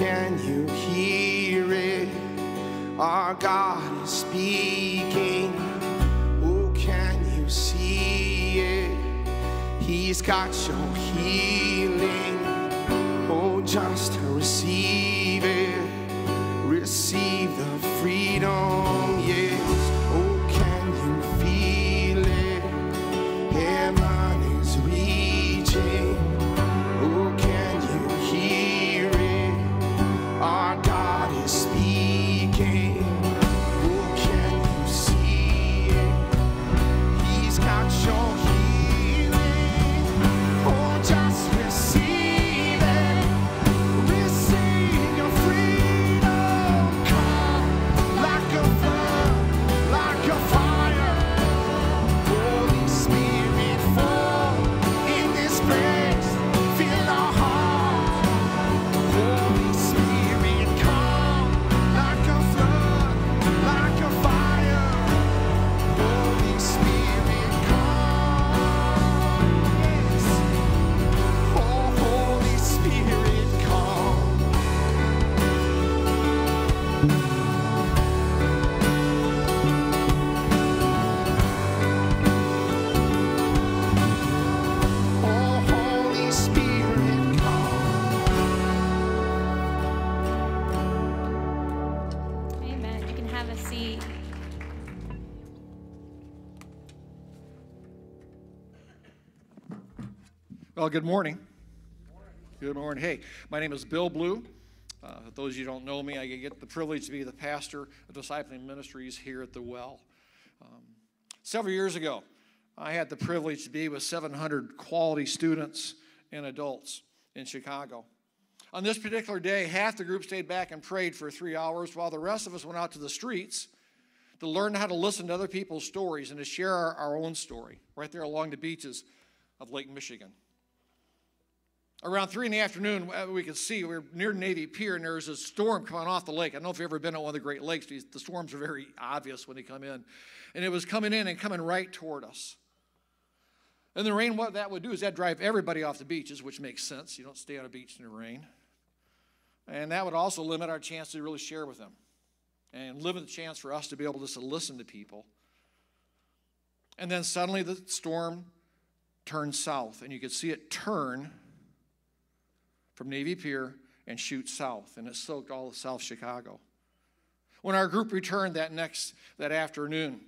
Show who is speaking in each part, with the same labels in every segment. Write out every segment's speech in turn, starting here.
Speaker 1: can you hear it? Our God is speaking. Oh, can you see it? He's got your healing. Oh, just receive it. Receive the freedom,
Speaker 2: good morning. Good morning. Hey, my name is Bill Blue. Uh, for those of you who don't know me, I get the privilege to be the pastor of Discipling Ministries here at the Well. Um, several years ago, I had the privilege to be with 700 quality students and adults in Chicago. On this particular day, half the group stayed back and prayed for three hours while the rest of us went out to the streets to learn how to listen to other people's stories and to share our, our own story right there along the beaches of Lake Michigan. Around three in the afternoon, uh, we could see we were near Navy Pier, and there was a storm coming off the lake. I don't know if you've ever been on one of the Great Lakes. The storms are very obvious when they come in, and it was coming in and coming right toward us. And the rain, what that would do is that drive everybody off the beaches, which makes sense. You don't stay on a beach in the rain, and that would also limit our chance to really share with them, and limit the chance for us to be able to listen to people. And then suddenly the storm turned south, and you could see it turn from Navy Pier and shoot south, and it soaked all of South Chicago. When our group returned that next that afternoon,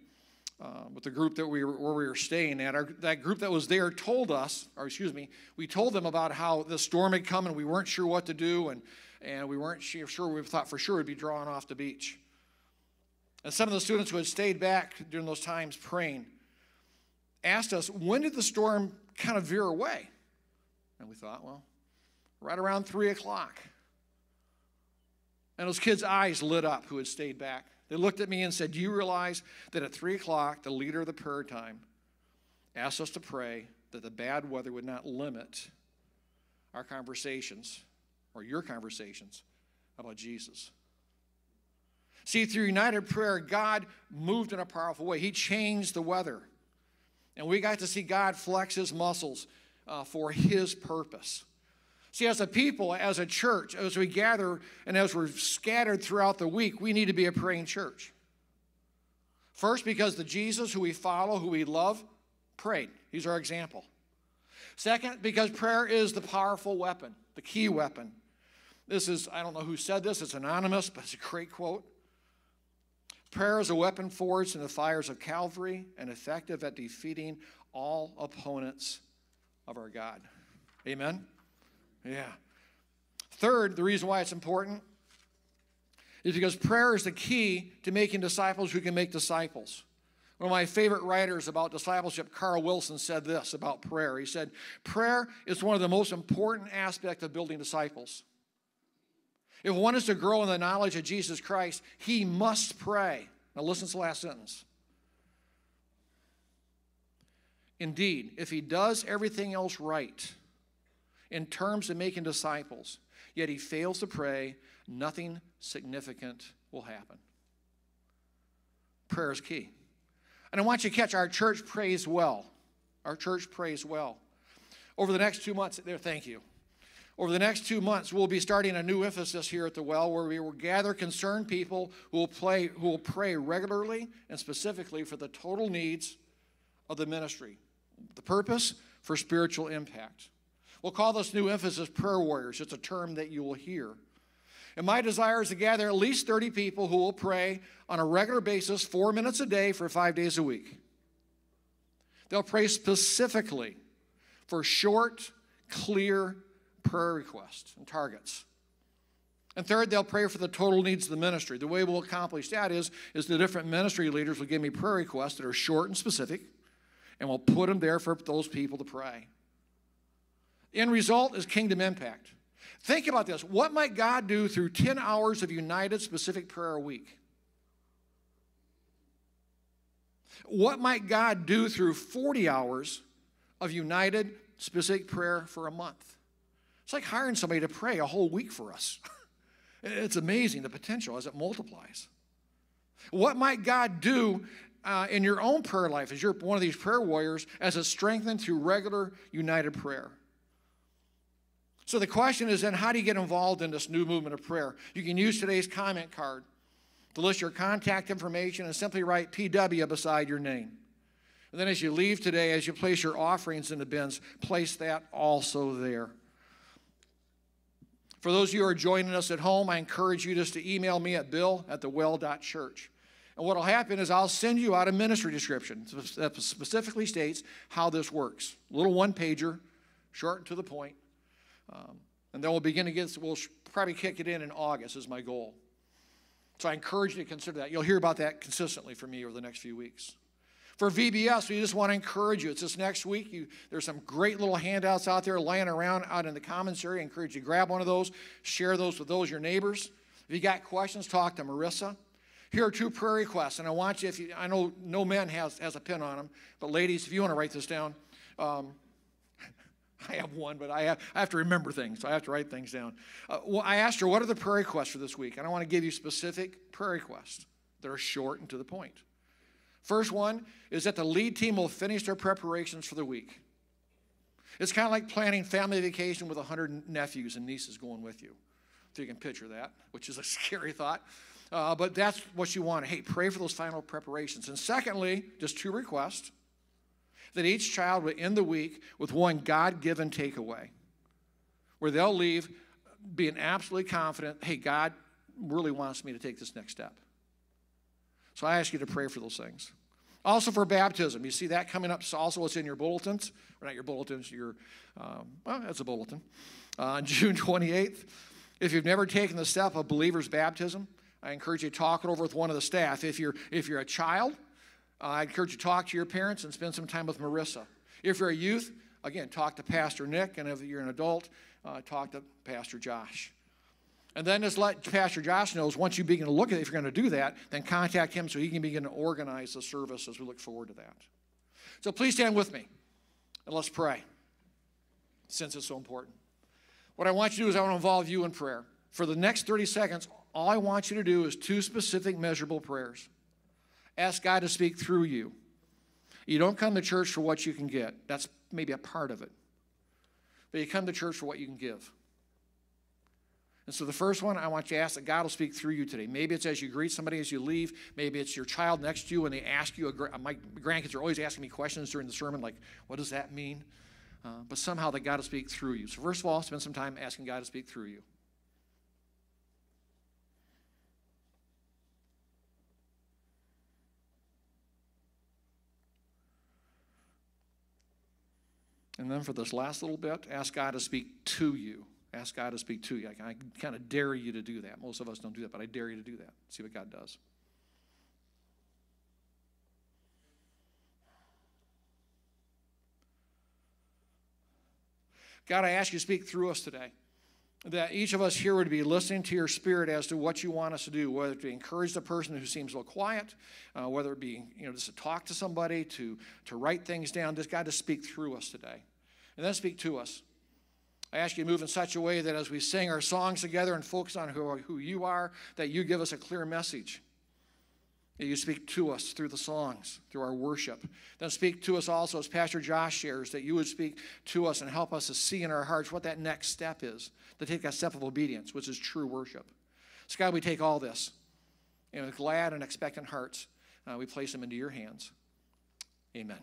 Speaker 2: uh, with the group that we were where we were staying at, our, that group that was there told us, or excuse me, we told them about how the storm had come and we weren't sure what to do, and and we weren't sure. We thought for sure we'd be drawn off the beach. And some of the students who had stayed back during those times praying asked us, when did the storm kind of veer away? And we thought, well, right around three o'clock. And those kids' eyes lit up who had stayed back. They looked at me and said, Do you realize that at three o'clock, the leader of the prayer time asked us to pray that the bad weather would not limit our conversations or your conversations about Jesus? See, through united prayer, God moved in a powerful way. He changed the weather. And we got to see God flex his muscles uh, for his purpose. See, as a people, as a church, as we gather and as we're scattered throughout the week, we need to be a praying church. First, because the Jesus who we follow, who we love, prayed. He's our example. Second, because prayer is the powerful weapon, the key weapon. This is, I don't know who said this, it's anonymous, but it's a great quote. Prayer is a weapon forged in the fires of Calvary and effective at defeating all opponents of our God. Amen? Yeah. Third, the reason why it's important is because prayer is the key to making disciples who can make disciples. One of my favorite writers about discipleship, Carl Wilson, said this about prayer. He said, Prayer is one of the most important aspects of building disciples. If one is to grow in the knowledge of Jesus Christ, he must pray. Now, listen to the last sentence. Indeed, if he does everything else right in terms of making disciples, yet he fails to pray, nothing significant will happen. Prayer is key. And I want you to catch our church prays well. Our church prays well. Over the next two months, there, thank you. Over the next two months, we'll be starting a new emphasis here at the well where we will gather concerned people who will, play, who will pray regularly and specifically for the total needs of the ministry. The purpose for spiritual impact. We'll call this new emphasis prayer warriors. It's a term that you will hear. And my desire is to gather at least 30 people who will pray on a regular basis, four minutes a day for five days a week. They'll pray specifically for short, clear prayer requests and targets. And third, they'll pray for the total needs of the ministry. The way we'll accomplish that is, is the different ministry leaders will give me prayer requests that are short and specific, and we'll put them there for those people to pray. End result is kingdom impact. Think about this. What might God do through 10 hours of united specific prayer a week? What might God do through 40 hours of united specific prayer for a month? It's like hiring somebody to pray a whole week for us. it's amazing the potential as it multiplies. What might God do uh, in your own prayer life as you're one of these prayer warriors as it's strengthened through regular united prayer? So the question is then, how do you get involved in this new movement of prayer? You can use today's comment card to list your contact information and simply write PW beside your name. And then as you leave today, as you place your offerings in the bins, place that also there. For those of you who are joining us at home, I encourage you just to email me at bill at thewell.church. And what will happen is I'll send you out a ministry description that specifically states how this works. Little one pager, short and to the point. Um, and then we'll begin to get, we'll probably kick it in in August, is my goal. So I encourage you to consider that. You'll hear about that consistently from me over the next few weeks. For VBS, we just want to encourage you. It's this next week. You, there's some great little handouts out there laying around out in the commons area. I encourage you to grab one of those, share those with those your neighbors. If you got questions, talk to Marissa. Here are two prayer requests, and I want you, if you, I know no man has, has a pin on them, but ladies, if you want to write this down, um, I have one, but I have, I have to remember things, so I have to write things down. Uh, well, I asked her, what are the prayer requests for this week? And I want to give you specific prayer requests that are short and to the point. First one is that the lead team will finish their preparations for the week. It's kind of like planning family vacation with 100 nephews and nieces going with you. If you can picture that, which is a scary thought. Uh, but that's what you want. Hey, pray for those final preparations. And secondly, just two requests that each child would end the week with one God given takeaway where they'll leave being absolutely confident hey, God really wants me to take this next step. So I ask you to pray for those things. Also for baptism, you see that coming up. So also, what's in your bulletins, or not your bulletins, your um, well, that's a bulletin. Uh, on June 28th, if you've never taken the step of believer's baptism, I encourage you to talk it over with one of the staff. If you're if you're a child, uh, I encourage you to talk to your parents and spend some time with Marissa. If you're a youth, again, talk to Pastor Nick, and if you're an adult, uh, talk to Pastor Josh. And then just let Pastor Josh knows once you begin to look at it, if you're going to do that, then contact him so he can begin to organize the service as we look forward to that. So please stand with me and let's pray since it's so important. What I want you to do is I want to involve you in prayer. For the next 30 seconds, all I want you to do is two specific measurable prayers. Ask God to speak through you. You don't come to church for what you can get. That's maybe a part of it. But you come to church for what you can give. And so the first one, I want you to ask that God will speak through you today. Maybe it's as you greet somebody as you leave. Maybe it's your child next to you and they ask you, a, my grandkids are always asking me questions during the sermon, like, what does that mean? Uh, but somehow that God will speak through you. So first of all, spend some time asking God to speak through you. And then for this last little bit, ask God to speak to you. Ask God to speak to you. I, I kind of dare you to do that. Most of us don't do that, but I dare you to do that. See what God does. God, I ask you to speak through us today. That each of us here would be listening to your spirit as to what you want us to do, whether to encourage the person who seems a little quiet, uh, whether it be you know just to talk to somebody, to to write things down. Just God to speak through us today, and then speak to us. I ask you to move in such a way that as we sing our songs together and focus on who, who you are, that you give us a clear message. You speak to us through the songs, through our worship. Then speak to us also, as Pastor Josh shares, that you would speak to us and help us to see in our hearts what that next step is, to take that step of obedience, which is true worship. So, God, we take all this, and with glad and expectant hearts, uh, we place them into your hands. Amen.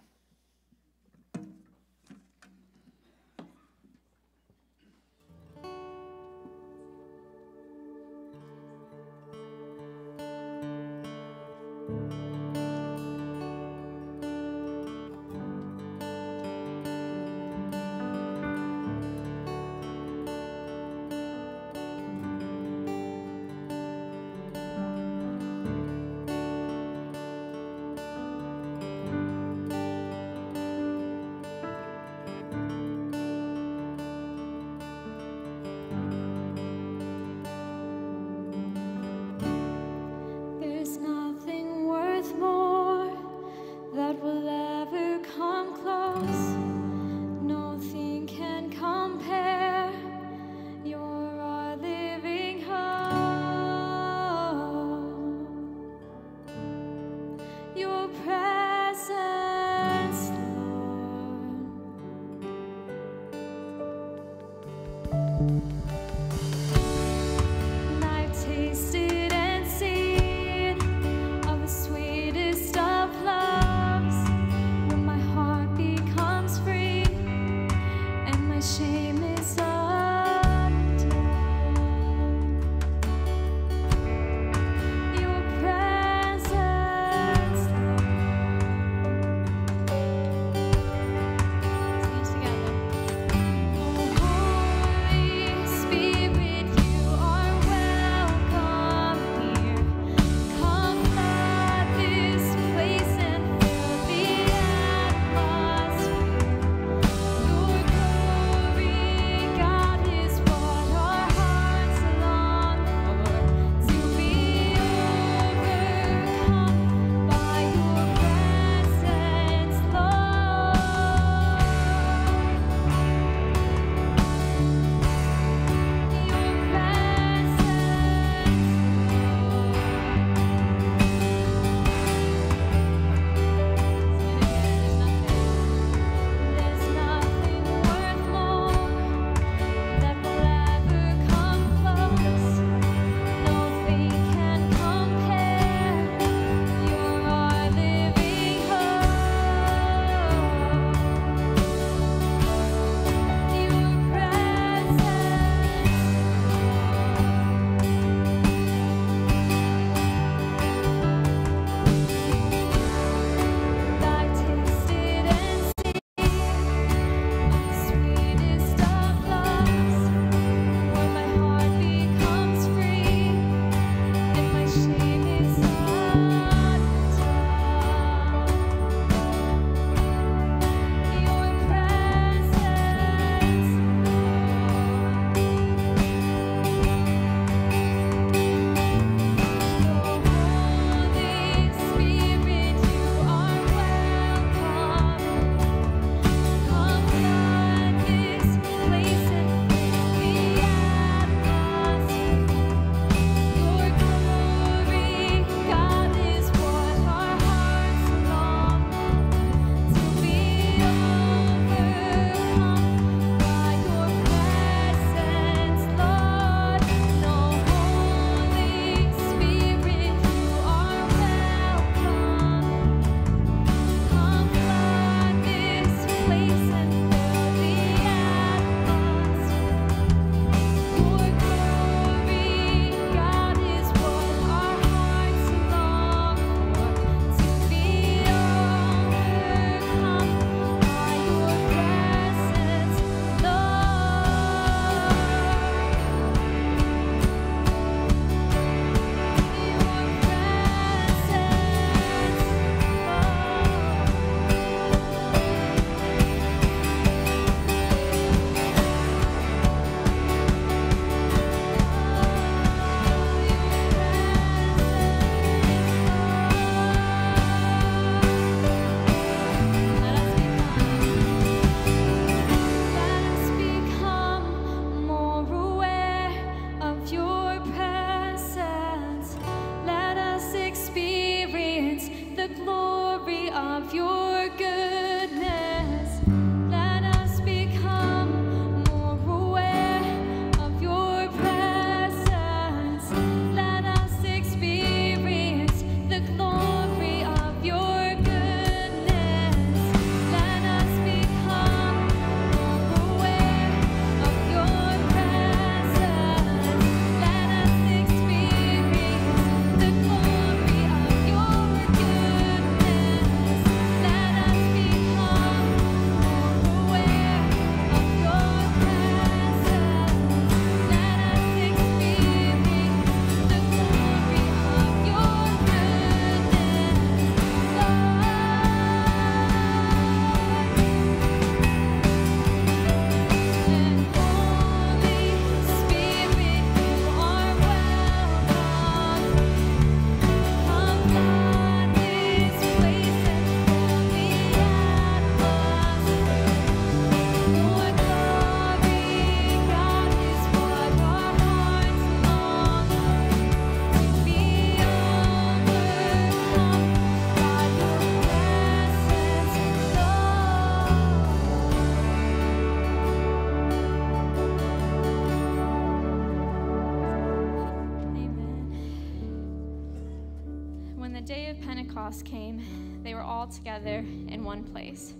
Speaker 3: Pentecost came, they were all together in one place.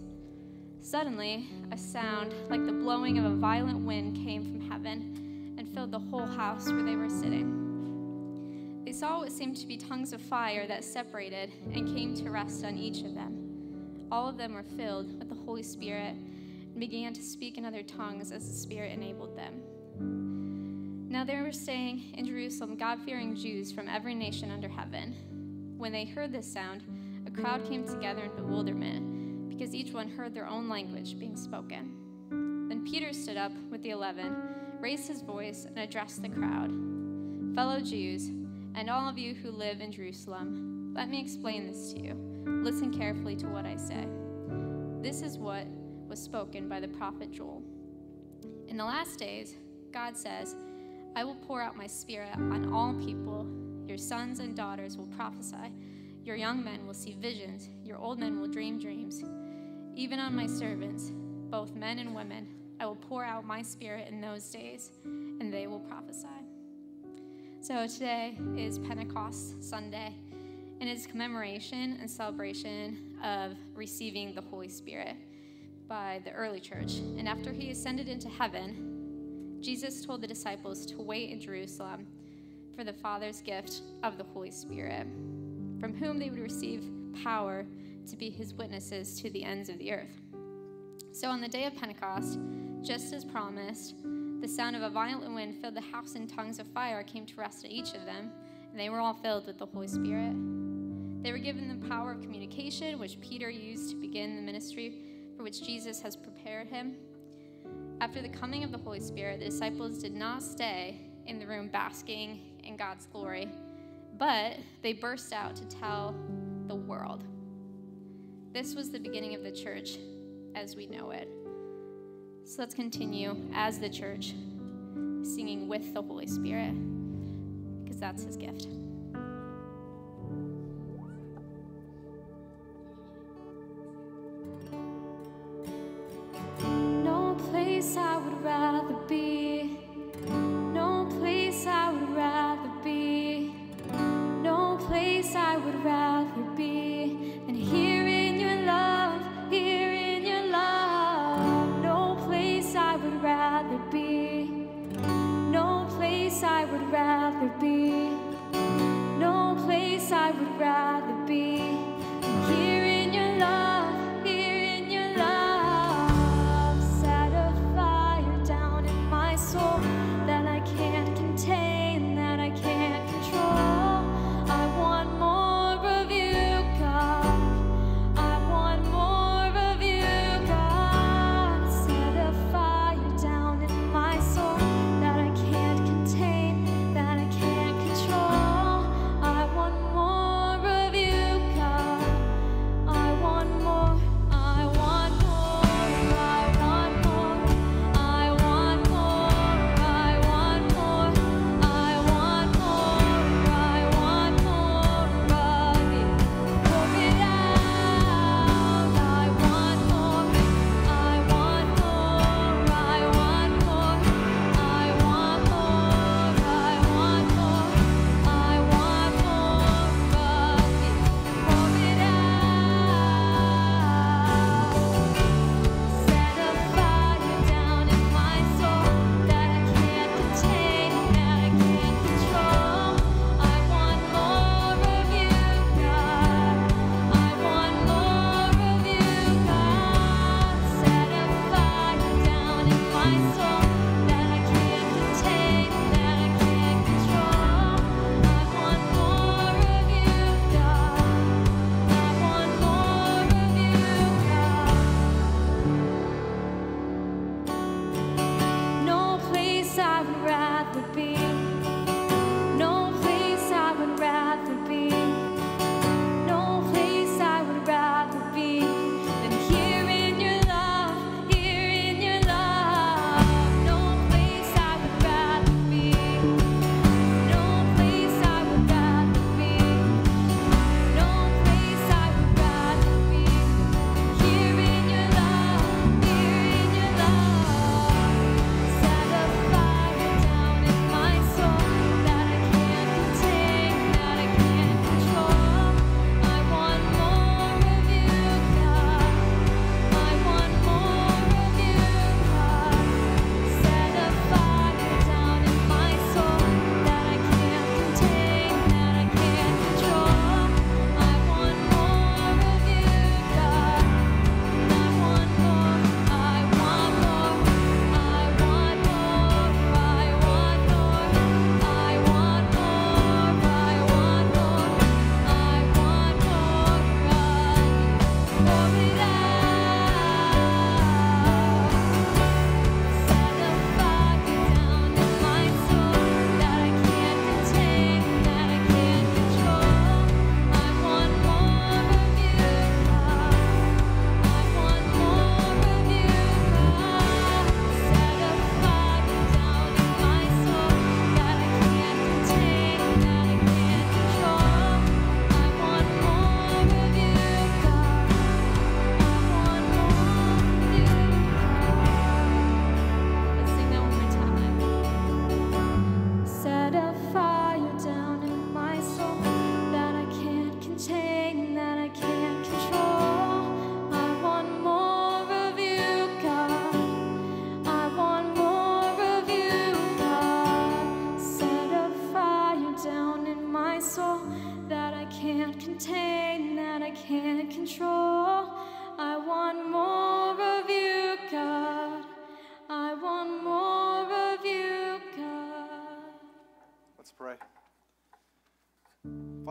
Speaker 3: Suddenly, a sound like the blowing of a violent wind came from heaven and filled the whole house where they were sitting. They saw what seemed to be tongues of fire that separated and came to rest on each of them. All of them were filled with the Holy Spirit and began to speak in other tongues as the Spirit enabled them. Now there were staying in Jerusalem God fearing Jews from every nation under heaven. When they heard this sound, a crowd came together in bewilderment, because each one heard their own language being spoken. Then Peter stood up with the eleven, raised his voice, and addressed the crowd Fellow Jews, and all of you who live in Jerusalem, let me explain this to you. Listen carefully to what I say. This is what was spoken by the prophet Joel. In the last days, God says, I will pour out my spirit on all people. Your sons and daughters will prophesy. Your young men will see visions. Your old men will dream dreams. Even on my servants, both men and women, I will pour out my spirit in those days, and they will prophesy. So today is Pentecost Sunday, and it's commemoration and celebration of receiving the Holy Spirit by the early church. And after he ascended into heaven, Jesus told the disciples to wait in Jerusalem for the Father's gift of the Holy Spirit, from whom they would receive power to be his witnesses to the ends of the earth. So on the day of Pentecost, just as promised, the sound of a violent wind filled the house, and tongues of fire came to rest on each of them, and they were all filled with the Holy Spirit. They were given the power of communication, which Peter used to begin the ministry for which Jesus has prepared him. After the coming of the Holy Spirit, the disciples did not stay in the room basking in God's glory, but they burst out to tell the world. This was the beginning of the church as we know it. So let's continue as the church singing with the Holy Spirit because that's his gift.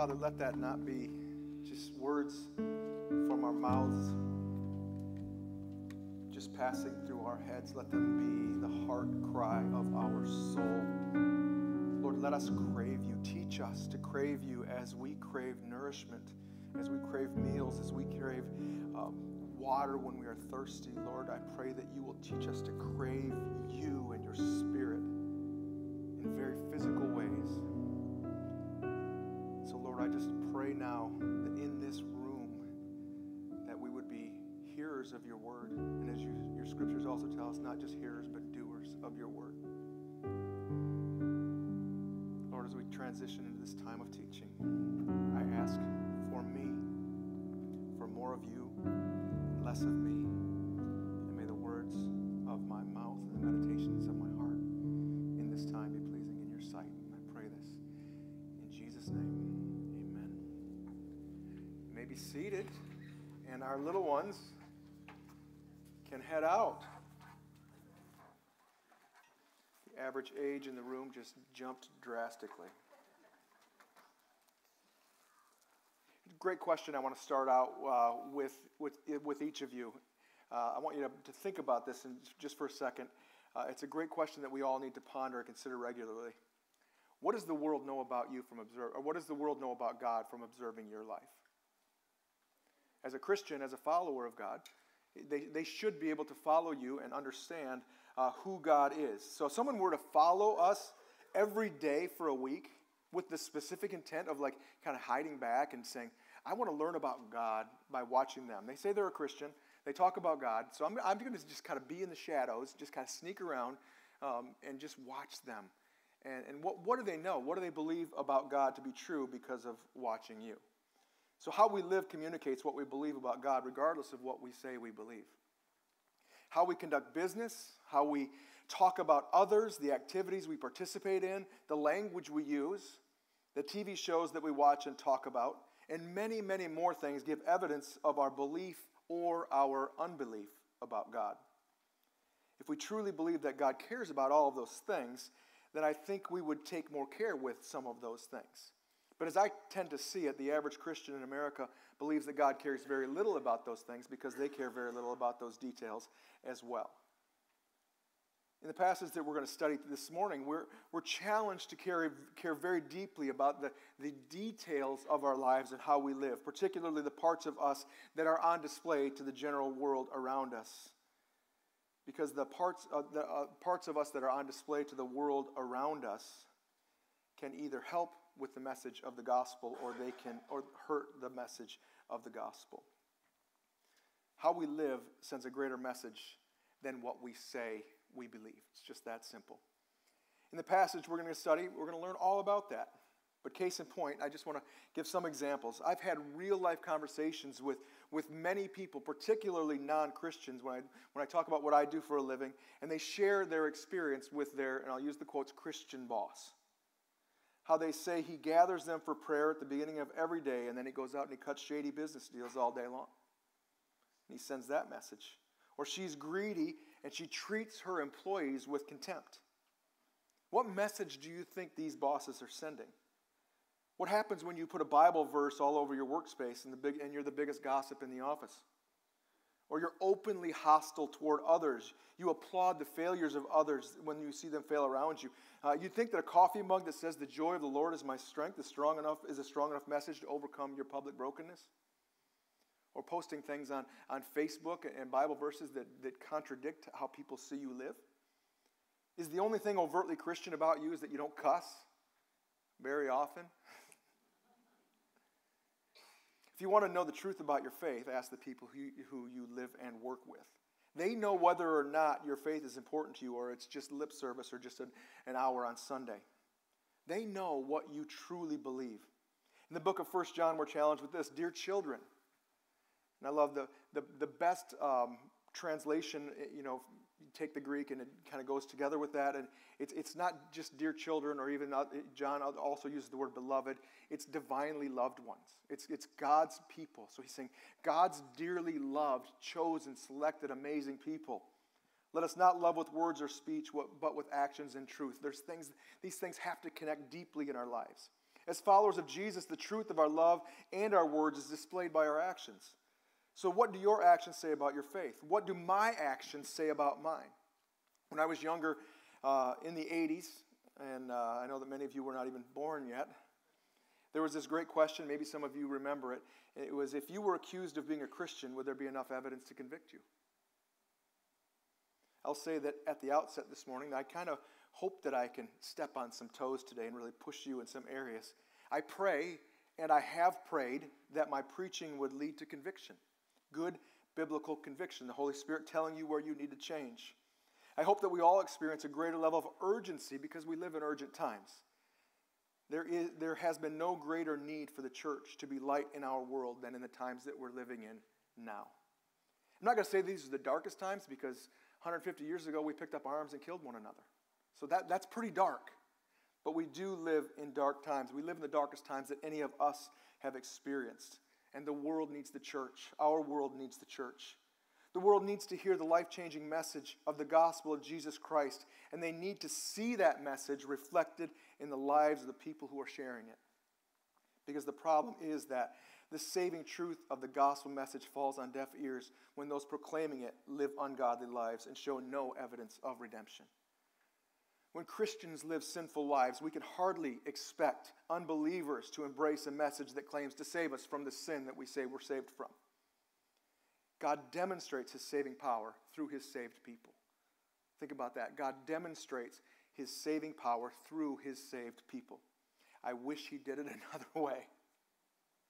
Speaker 4: Father, let that not be just words from our mouths, just passing through our heads. Let them be the heart cry of our soul. Lord, let us crave you. Teach us to crave you as we crave nourishment, as we crave meals, as we crave um, water when we are thirsty. Lord, I pray that you will teach us to crave you and your spirit in very physical ways. I just pray now that in this room that we would be hearers of your word. And as you, your scriptures also tell us, not just hearers, but doers of your word. Lord, as we transition into this time of teaching, I ask for me, for more of you, less of me. And may the words of my mouth and the meditations of my seated, and our little ones can head out. The average age in the room just jumped drastically. Great question. I want to start out uh, with, with, with each of you. Uh, I want you to, to think about this in, just for a second. Uh, it's a great question that we all need to ponder and consider regularly. What does the world know about you from observe, or what does the world know about God from observing your life? As a Christian, as a follower of God, they, they should be able to follow you and understand uh, who God is. So, if someone were to follow us every day for a week with the specific intent of like kind of hiding back and saying, I want to learn about God by watching them. They say they're a Christian, they talk about God, so I'm, I'm going to just kind of be in the shadows, just kind of sneak around um, and just watch them. And, and what, what do they know? What do they believe about God to be true because of watching you? So, how we live communicates what we believe about God, regardless of what we say we believe. How we conduct business, how we talk about others, the activities we participate in, the language we use, the TV shows that we watch and talk about, and many, many more things give evidence of our belief or our unbelief about God. If we truly believe that God cares about all of those things, then I think we would take more care with some of those things. But as I tend to see it, the average Christian in America believes that God cares very little about those things because they care very little about those details as well. In the passage that we're going to study this morning, we're, we're challenged to care, care very deeply about the, the details of our lives and how we live, particularly the parts of us that are on display to the general world around us. Because the parts of, the, uh, parts of us that are on display to the world around us can either help with the message of the gospel or they can or hurt the message of the gospel. How we live sends a greater message than what we say we believe. It's just that simple. In the passage we're going to study, we're going to learn all about that. But case in point, I just want to give some examples. I've had real life conversations with, with many people, particularly non Christians, when I, when I talk about what I do for a living, and they share their experience with their, and I'll use the quotes, Christian boss. How they say he gathers them for prayer at the beginning of every day, and then he goes out and he cuts shady business deals all day long. And he sends that message. Or she's greedy and she treats her employees with contempt. What message do you think these bosses are sending? What happens when you put a Bible verse all over your workspace and, the big, and you're the biggest gossip in the office? Or you're openly hostile toward others. You applaud the failures of others when you see them fail around you. Uh, you'd think that a coffee mug that says, The joy of the Lord is my strength, is, strong enough, is a strong enough message to overcome your public brokenness or posting things on, on Facebook and Bible verses that, that contradict how people see you live? Is the only thing overtly Christian about you is that you don't cuss very often? if you want to know the truth about your faith, ask the people who, who you live and work with. They know whether or not your faith is important to you or it's just lip service or just an, an hour on Sunday. They know what you truly believe. In the book of First John, we're challenged with this Dear children, and I love the, the, the best um, translation, you know, you take the Greek and it kind of goes together with that. And it's, it's not just dear children, or even uh, John also uses the word beloved. It's divinely loved ones, it's, it's God's people. So he's saying, God's dearly loved, chosen, selected, amazing people. Let us not love with words or speech, but with actions and truth. There's things, these things have to connect deeply in our lives. As followers of Jesus, the truth of our love and our words is displayed by our actions. So, what do your actions say about your faith? What do my actions say about mine? When I was younger, uh, in the 80s, and uh, I know that many of you were not even born yet, there was this great question, maybe some of you remember it. It was if you were accused of being a Christian, would there be enough evidence to convict you? I'll say that at the outset this morning, I kind of hope that I can step on some toes today and really push you in some areas. I pray, and I have prayed, that my preaching would lead to conviction. Good biblical conviction, the Holy Spirit telling you where you need to change. I hope that we all experience a greater level of urgency because we live in urgent times. There, is, there has been no greater need for the church to be light in our world than in the times that we're living in now. I'm not going to say these are the darkest times because 150 years ago we picked up arms and killed one another. So that, that's pretty dark. But we do live in dark times. We live in the darkest times that any of us have experienced. And the world needs the church. Our world needs the church. The world needs to hear the life changing message of the gospel of Jesus Christ, and they need to see that message reflected in the lives of the people who are sharing it. Because the problem is that the saving truth of the gospel message falls on deaf ears when those proclaiming it live ungodly lives and show no evidence of redemption. When Christians live sinful lives, we can hardly expect unbelievers to embrace a message that claims to save us from the sin that we say we're saved from. God demonstrates his saving power through his saved people. Think about that. God demonstrates his saving power through his saved people. I wish he did it another way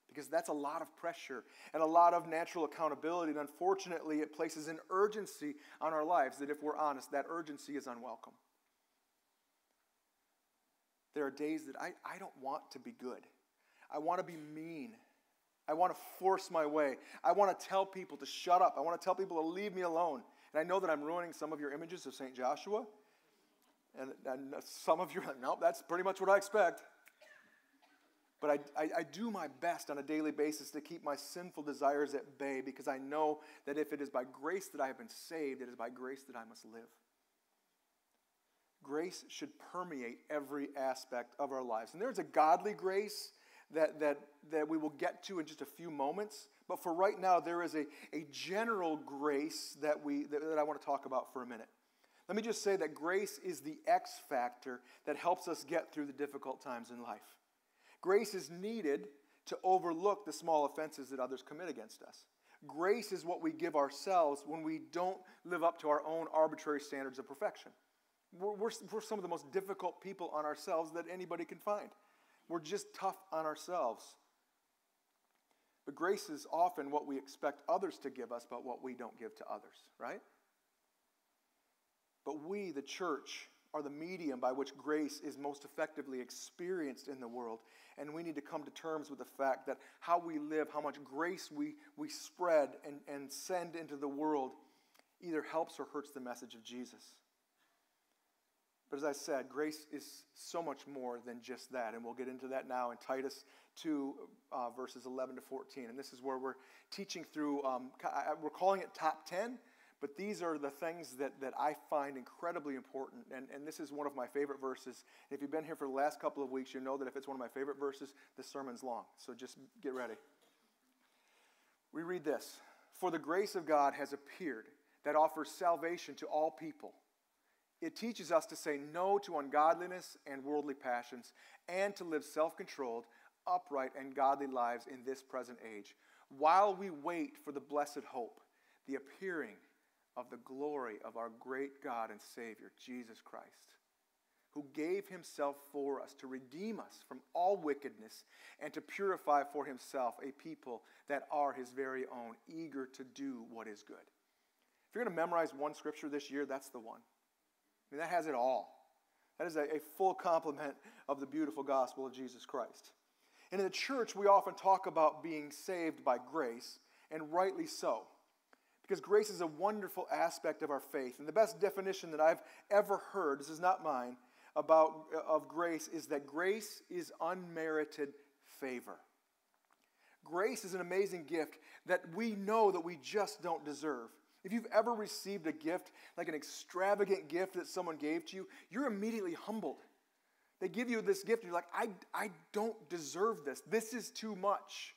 Speaker 4: because that's a lot of pressure and a lot of natural accountability. And unfortunately, it places an urgency on our lives that, if we're honest, that urgency is unwelcome. There are days that I, I don't want to be good, I want to be mean. I want to force my way. I want to tell people to shut up. I want to tell people to leave me alone. And I know that I'm ruining some of your images of St. Joshua. And, and some of you are like, nope, that's pretty much what I expect. But I, I, I, do my best on a daily basis to keep my sinful desires at bay because I know that if it is by grace that I have been saved, it is by grace that I must live. Grace should permeate every aspect of our lives. And there's a godly grace that, that, that we will get to in just a few moments. But for right now, there is a, a general grace that, we, that, that I want to talk about for a minute. Let me just say that grace is the X factor that helps us get through the difficult times in life. Grace is needed to overlook the small offenses that others commit against us. Grace is what we give ourselves when we don't live up to our own arbitrary standards of perfection. We're, we're, we're, some of the most difficult people on ourselves that anybody can find. We're just tough on ourselves. But grace is often what we expect others to give us, but what we don't give to others, right? But we, the church, are the medium by which grace is most effectively experienced in the world. And we need to come to terms with the fact that how we live, how much grace we, we spread and, and send into the world, either helps or hurts the message of Jesus. But as I said, grace is so much more than just that. And we'll get into that now in Titus 2, uh, verses 11 to 14. And this is where we're teaching through, um, we're calling it top 10 but these are the things that, that I find incredibly important. And, and this is one of my favorite verses. If you've been here for the last couple of weeks, you know that if it's one of my favorite verses, the sermon's long. So just get ready. We read this For the grace of God has appeared that offers salvation to all people. It teaches us to say no to ungodliness and worldly passions and to live self controlled, upright, and godly lives in this present age, while we wait for the blessed hope, the appearing of the glory of our great God and Savior, Jesus Christ, who gave himself for us to redeem us from all wickedness and to purify for himself a people that are his very own, eager to do what is good. If you're going to memorize one scripture this year, that's the one. I mean, that has it all. That is a, a full complement of the beautiful gospel of Jesus Christ. And in the church, we often talk about being saved by grace, and rightly so. Because grace is a wonderful aspect of our faith. And the best definition that I've ever heard, this is not mine, about uh, of grace is that grace is unmerited favor. Grace is an amazing gift that we know that we just don't deserve. If you've ever received a gift, like an extravagant gift that someone gave to you, you're immediately humbled They give you this gift, and you're like, I, I don't deserve this. This is too much.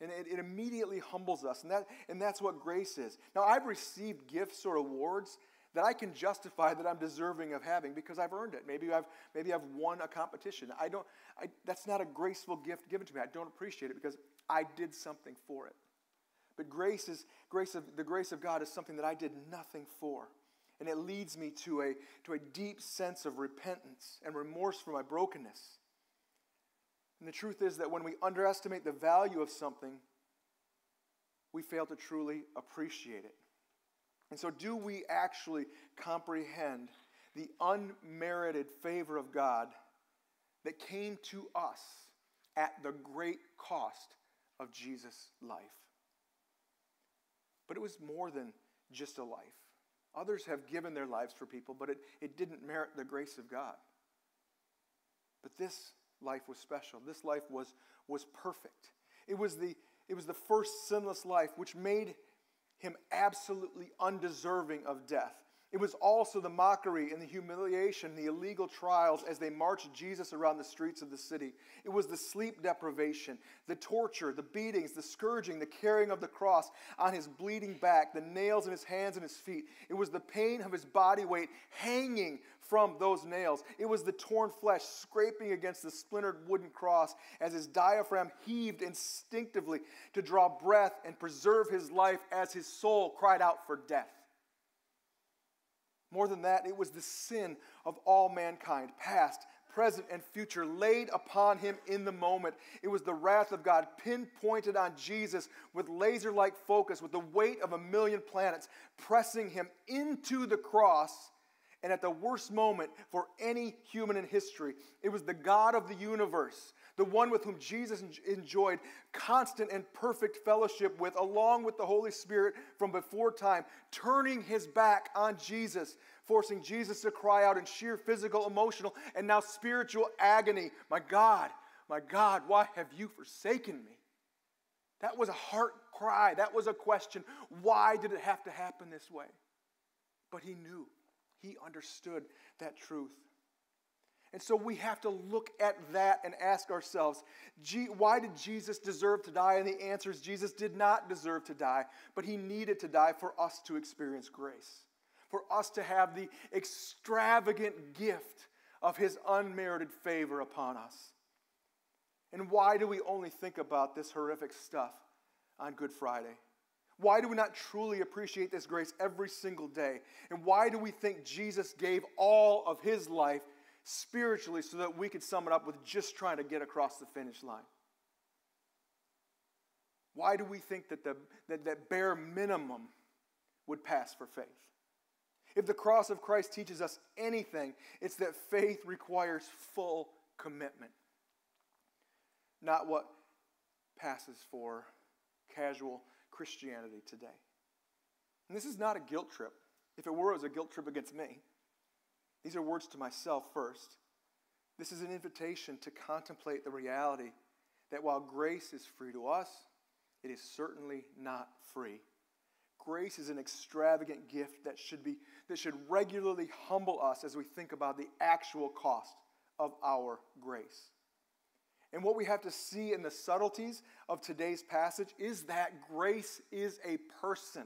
Speaker 4: And it, it immediately humbles us. And, that, and that's what grace is. Now, I've received gifts or awards that I can justify that I'm deserving of having because I've earned it. Maybe I've, maybe I've won a competition. I don't, I, that's not a graceful gift given to me. I don't appreciate it because I did something for it. But grace is grace of the grace of God is something that I did nothing for. And it leads me to a, to a deep sense of repentance and remorse for my brokenness. And the truth is that when we underestimate the value of something, we fail to truly appreciate it. And so, do we actually comprehend the unmerited favor of God that came to us at the great cost of Jesus' life? But it was more than just a life. Others have given their lives for people, but it, it didn't merit the grace of God. But this life was special. This life was, was perfect. It was, the, it was the first sinless life, which made him absolutely undeserving of death. It was also the mockery and the humiliation, the illegal trials as they marched Jesus around the streets of the city. It was the sleep deprivation, the torture, the beatings, the scourging, the carrying of the cross on his bleeding back, the nails in his hands and his feet. It was the pain of his body weight hanging from those nails. It was the torn flesh scraping against the splintered wooden cross as his diaphragm heaved instinctively to draw breath and preserve his life as his soul cried out for death. More than that, it was the sin of all mankind, past, present, and future, laid upon him in the moment. It was the wrath of God pinpointed on Jesus with laser like focus, with the weight of a million planets, pressing him into the cross. And at the worst moment for any human in history, it was the God of the universe the one with whom Jesus enjoyed constant and perfect fellowship with, along with the Holy Spirit from before time, turning his back on Jesus, forcing Jesus to cry out in sheer physical, emotional, and now spiritual agony My God, my God, why have you forsaken me? That was a heart cry. That was a question. Why did it have to happen this way? But he knew, he understood that truth. And so we have to look at that and ask ourselves, why did Jesus deserve to die? And the answer is Jesus did not deserve to die, but he needed to die for us to experience grace, for us to have the extravagant gift of his unmerited favor upon us. And why do we only think about this horrific stuff on Good Friday? Why do we not truly appreciate this grace every single day? And why do we think Jesus gave all of his life spiritually so that we could sum it up with just trying to get across the finish line? Why do we think that the that, that bare minimum would pass for faith? If the cross of Christ teaches us anything, it's that faith requires full commitment. Not what passes for casual Christianity today. And this is not a guilt trip. If it were, it was a guilt trip against me. These are words to myself first. This is an invitation to contemplate the reality that while grace is free to us, it is certainly not free. Grace is an extravagant gift that should, be, that should regularly humble us as we think about the actual cost of our grace. And what we have to see in the subtleties of today's passage is that grace is a person.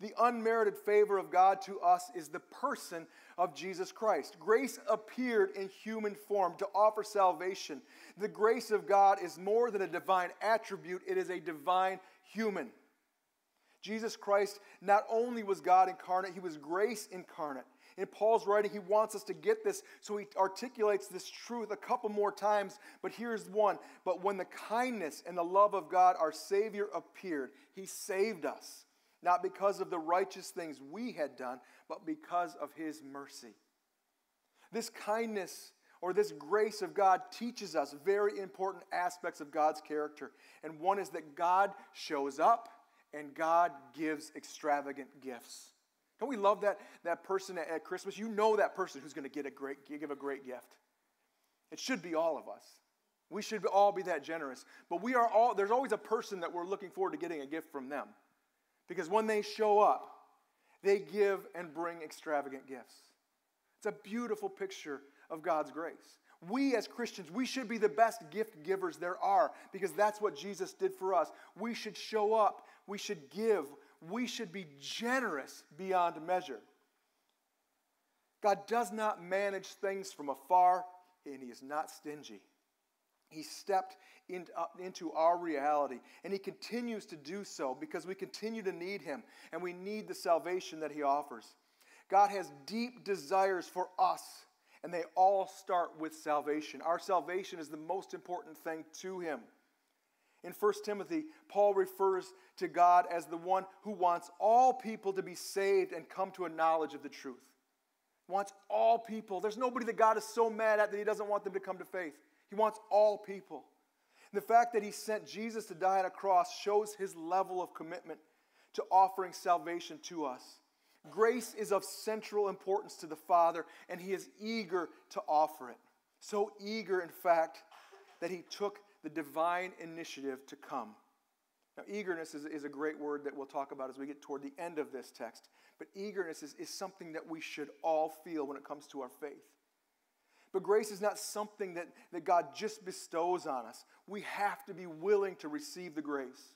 Speaker 4: The unmerited favor of God to us is the person of Jesus Christ. Grace appeared in human form to offer salvation. The grace of God is more than a divine attribute, it is a divine human. Jesus Christ not only was God incarnate, he was grace incarnate. In Paul's writing, he wants us to get this, so he articulates this truth a couple more times. But here's one. But when the kindness and the love of God, our Savior, appeared, he saved us not because of the righteous things we had done, but because of his mercy. This kindness or this grace of God teaches us very important aspects of God's character. And one is that God shows up and God gives extravagant gifts. Don't we love that, that person at, Christmas? You know that person who's going to get a great, give a great gift. It should be all of us. We should all be that generous. But we are all, there's always a person that we're looking forward to getting a gift from them. Because when they show up, they give and bring extravagant gifts. It's a beautiful picture of God's grace. We as Christians, we should be the best gift givers there are because that's what Jesus did for us. We should show up, we should give, we should be generous beyond measure. God does not manage things from afar, and He is not stingy. He stepped into our reality, and He continues to do so because we continue to need Him, and we need the salvation that He offers. God has deep desires for us, and they all start with salvation. Our salvation is the most important thing to Him. In 1 Timothy, Paul refers to God as the one who wants all people to be saved and come to a knowledge of the truth. Wants all people. There's nobody that God is so mad at that he doesn't want them to come to faith. He wants all people. And the fact that he sent Jesus to die on a cross shows his level of commitment to offering salvation to us. Grace is of central importance to the Father, and he is eager to offer it. So eager, in fact, that he took the divine initiative to come. Now, eagerness is, is a great word that we'll talk about as we get toward the end of this text. But eagerness is, is something that we should all feel when it comes to our faith. But grace is not something that, that God just bestows on us. We have to be willing to receive the grace.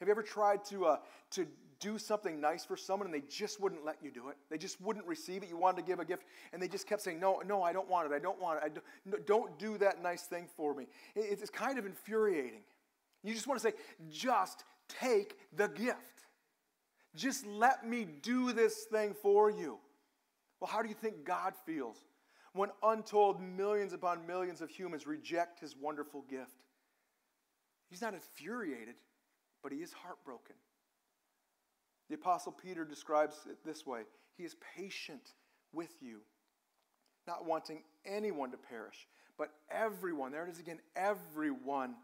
Speaker 4: Have you ever tried to, uh, to do something nice for someone and they just wouldn't let you do it? They just wouldn't receive it. You wanted to give a gift and they just kept saying, No, no, I don't want it. I don't want it. I don't, no, don't do that nice thing for me. It, it's kind of infuriating. You just want to say, Just take the gift. Just let me do this thing for you. Well, how do you think God feels when untold millions upon millions of humans reject his wonderful gift? He's not infuriated, but he is heartbroken. The Apostle Peter describes it this way He is patient with you, not wanting anyone to perish, but everyone, there it is again, everyone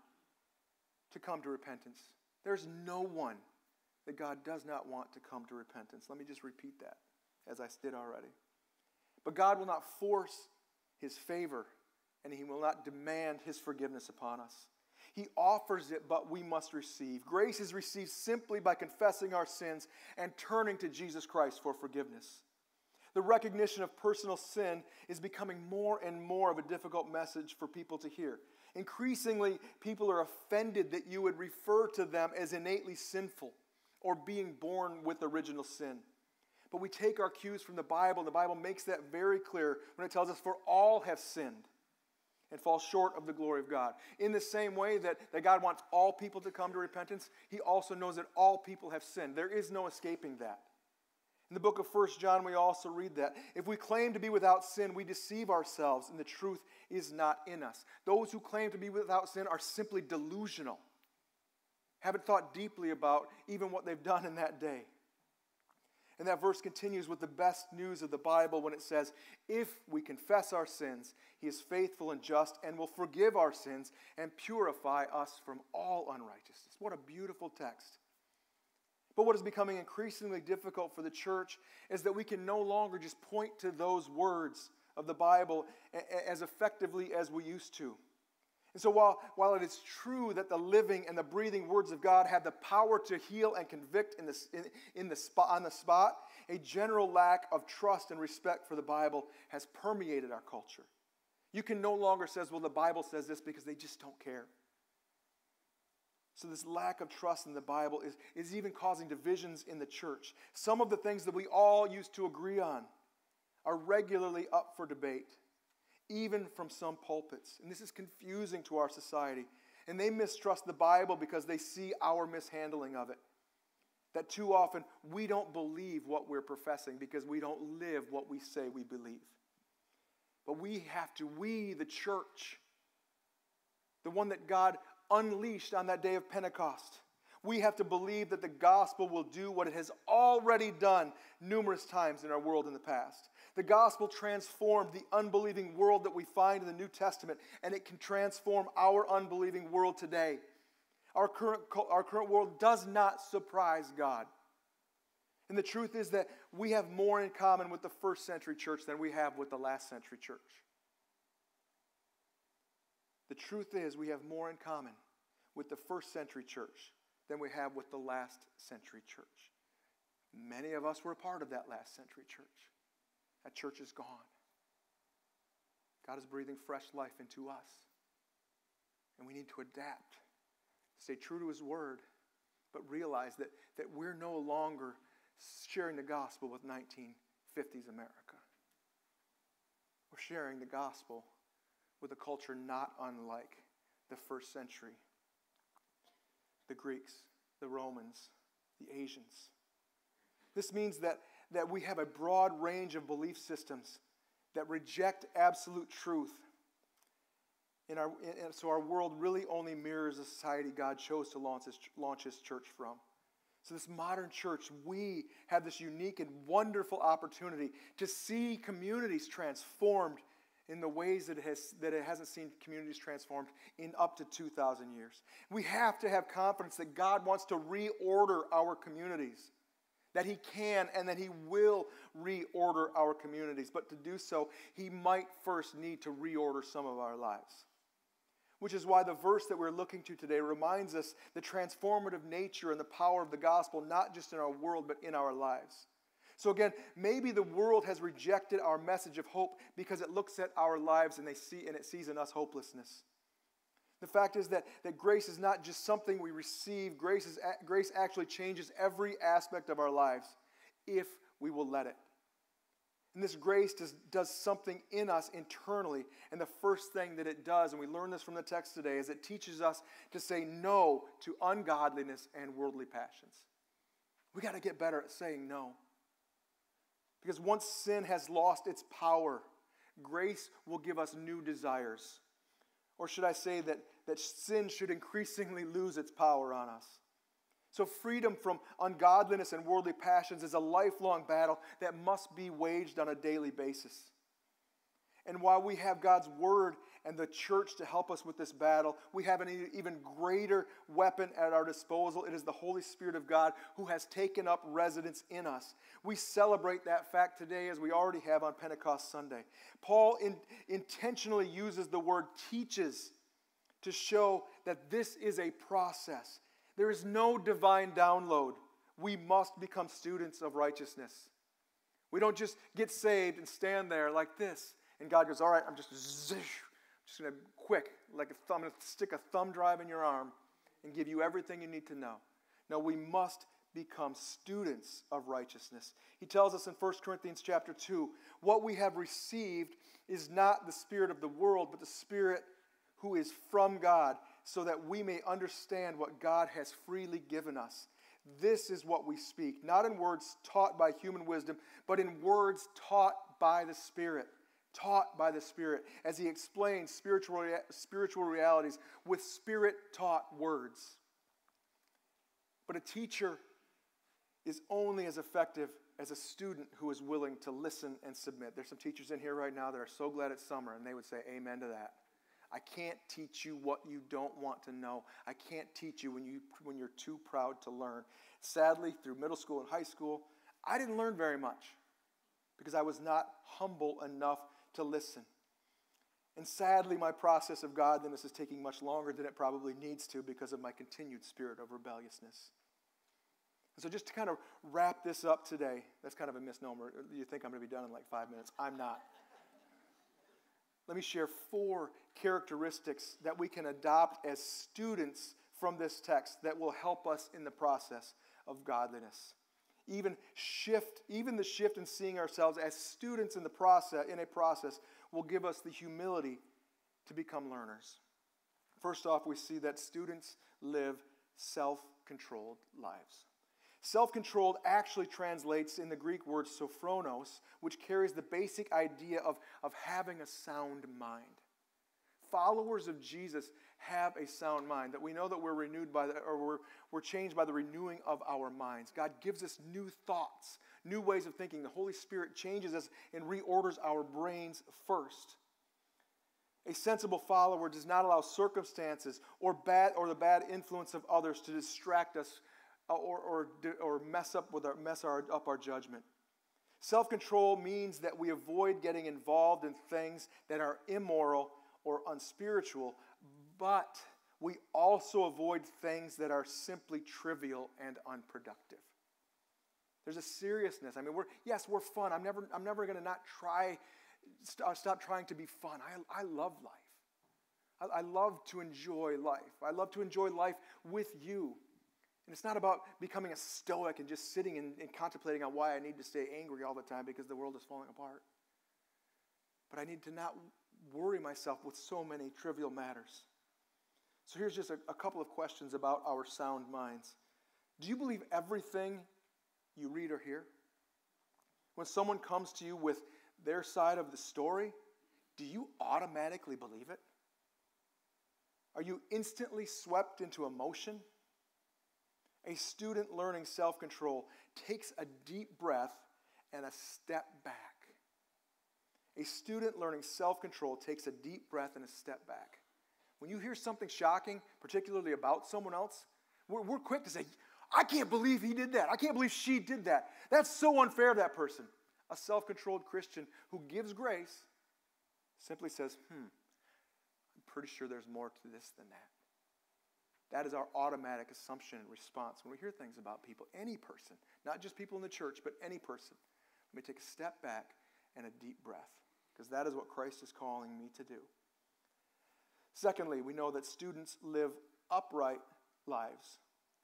Speaker 4: to come to repentance. There's no one that God does not want to come to repentance. Let me just repeat that as I did already. But God will not force his favor and he will not demand his forgiveness upon us. He offers it, but we must receive. Grace is received simply by confessing our sins and turning to Jesus Christ for forgiveness. The recognition of personal sin is becoming more and more of a difficult message for people to hear. Increasingly, people are offended that you would refer to them as innately sinful or being born with original sin. But we take our cues from the Bible, and the Bible makes that very clear when it tells us, For all have sinned and fall short of the glory of God. In the same way that, that God wants all people to come to repentance, He also knows that all people have sinned. There is no escaping that. In the book of 1 John, we also read that. If we claim to be without sin, we deceive ourselves, and the truth is not in us. Those who claim to be without sin are simply delusional, haven't thought deeply about even what they've done in that day. And that verse continues with the best news of the Bible when it says, If we confess our sins, he is faithful and just and will forgive our sins and purify us from all unrighteousness. What a beautiful text. But what is becoming increasingly difficult for the church is that we can no longer just point to those words of the Bible as effectively as we used to. And so, while, while it is true that the living and the breathing words of God have the power to heal and convict in the, in, in the spot, on the spot, a general lack of trust and respect for the Bible has permeated our culture. You can no longer say, well, the Bible says this because they just don't care. So, this lack of trust in the Bible is, is even causing divisions in the church. Some of the things that we all used to agree on are regularly up for debate even from some pulpits. And this is confusing to our society. And they mistrust the Bible because they see our mishandling of it. That too often we don't believe what we're professing because we don't live what we say we believe. But we have to, we, the church, the one that God unleashed on that day of Pentecost, we have to believe that the gospel will do what it has already done numerous times in our world in the past. The gospel transformed the unbelieving world that we find in the New Testament, and it can transform our unbelieving world today. Our current, our current world does not surprise God. And the truth is that we have more in common with the first century church than we have with the last century church. The truth is, we have more in common with the first century church than we have with the last century church. Many of us were a part of that last century church. That church is gone. God is breathing fresh life into us. And we need to adapt, stay true to His word, but realize that, that we're no longer sharing the gospel with 1950s America. We're sharing the gospel with a culture not unlike the first century the Greeks, the Romans, the Asians. This means that, that we have a broad range of belief systems that reject absolute truth. In our, in, so our world really only mirrors the society God chose to launch his, launch his church from. So, this modern church, we have this unique and wonderful opportunity to see communities transformed in the ways that it, has, that it hasn't seen communities transformed in up to 2,000 years. We have to have confidence that God wants to reorder our communities, that He can and that He will reorder our communities. But to do so, He might first need to reorder some of our lives. Which is why the verse that we're looking to today reminds us the transformative nature and the power of the gospel, not just in our world, but in our lives. So, again, maybe the world has rejected our message of hope because it looks at our lives and, they see, and it sees in us hopelessness. The fact is that, that grace is not just something we receive, grace, is, grace actually changes every aspect of our lives if we will let it. And this grace does, does something in us internally. And the first thing that it does, and we learn this from the text today, is it teaches us to say no to ungodliness and worldly passions. We got to get better at saying no. Because once sin has lost its power, grace will give us new desires. Or should I say that, that sin should increasingly lose its power on us? So, freedom from ungodliness and worldly passions is a lifelong battle that must be waged on a daily basis. And while we have God's word and the church to help us with this battle, we have an even greater weapon at our disposal. It is the Holy Spirit of God who has taken up residence in us. We celebrate that fact today as we already have on Pentecost Sunday. Paul in, intentionally uses the word teaches to show that this is a process. There is no divine download. We must become students of righteousness. We don't just get saved and stand there like this, and God goes, All right, I'm just just going to quick, like a thumb, I'm going to stick a thumb drive in your arm and give you everything you need to know. No, we must become students of righteousness. He tells us in 1 Corinthians chapter 2, what we have received is not the spirit of the world, but the spirit who is from God, so that we may understand what God has freely given us. This is what we speak, not in words taught by human wisdom, but in words taught by the Spirit taught by the Spirit as he explains spiritual, spiritual realities with Spirit taught words. But a teacher is only as effective as a student who is willing to listen and submit. There's some teachers in here right now that are so glad it's summer, and they would say amen to that. I can't teach you what you don't want to know. I can't teach you when, you, when you're too proud to learn. Sadly, through middle school and high school, I didn't learn very much because I was not humble enough to listen. And sadly, my process of godliness is taking much longer than it probably needs to because of my continued spirit of rebelliousness. And so, just to kind of wrap this up today, that's kind of a misnomer. You think I'm going to be done in like five minutes. I'm not. Let me share four characteristics that we can adopt as students from this text that will help us in the process of godliness even shift, even the shift in seeing ourselves as students in the process, in a process, will give us the humility to become learners. First off, we see that students live self-controlled lives. Self-controlled actually translates in the Greek word sophronos, which carries the basic idea of, of having a sound mind. Followers of Jesus have a sound mind, that we know that we're renewed by the, or we're, we're changed by the renewing of our minds. God gives us new thoughts, new ways of thinking. The Holy Spirit changes us and reorders our brains first. A sensible follower does not allow circumstances or, bad, or the bad influence of others to distract us or, or, or mess, up, with our, mess our, up our judgment. Self control means that we avoid getting involved in things that are immoral or unspiritual but we also avoid things that are simply trivial and unproductive. There's a seriousness. I mean, we're yes, we're fun. I'm never, I'm never going to not try st- uh, stop trying to be fun. I, I love life. I, I love to enjoy life. I love to enjoy life with you. And it's not about becoming a stoic and just sitting and, and contemplating on why I need to stay angry all the time because the world is falling apart. But I need to not worry myself with so many trivial matters. So here's just a, a couple of questions about our sound minds. Do you believe everything you read or hear? When someone comes to you with their side of the story, do you automatically believe it? Are you instantly swept into emotion? A student learning self control takes a deep breath and a step back. A student learning self control takes a deep breath and a step back. When you hear something shocking, particularly about someone else, we're, we're quick to say, I can't believe he did that. I can't believe she did that. That's so unfair of that person. A self controlled Christian who gives grace simply says, hmm, I'm pretty sure there's more to this than that. That is our automatic assumption and response when we hear things about people, any person, not just people in the church, but any person. Let me take a step back and a deep breath, because that is what Christ is calling me to do. Secondly, we know that students live upright lives.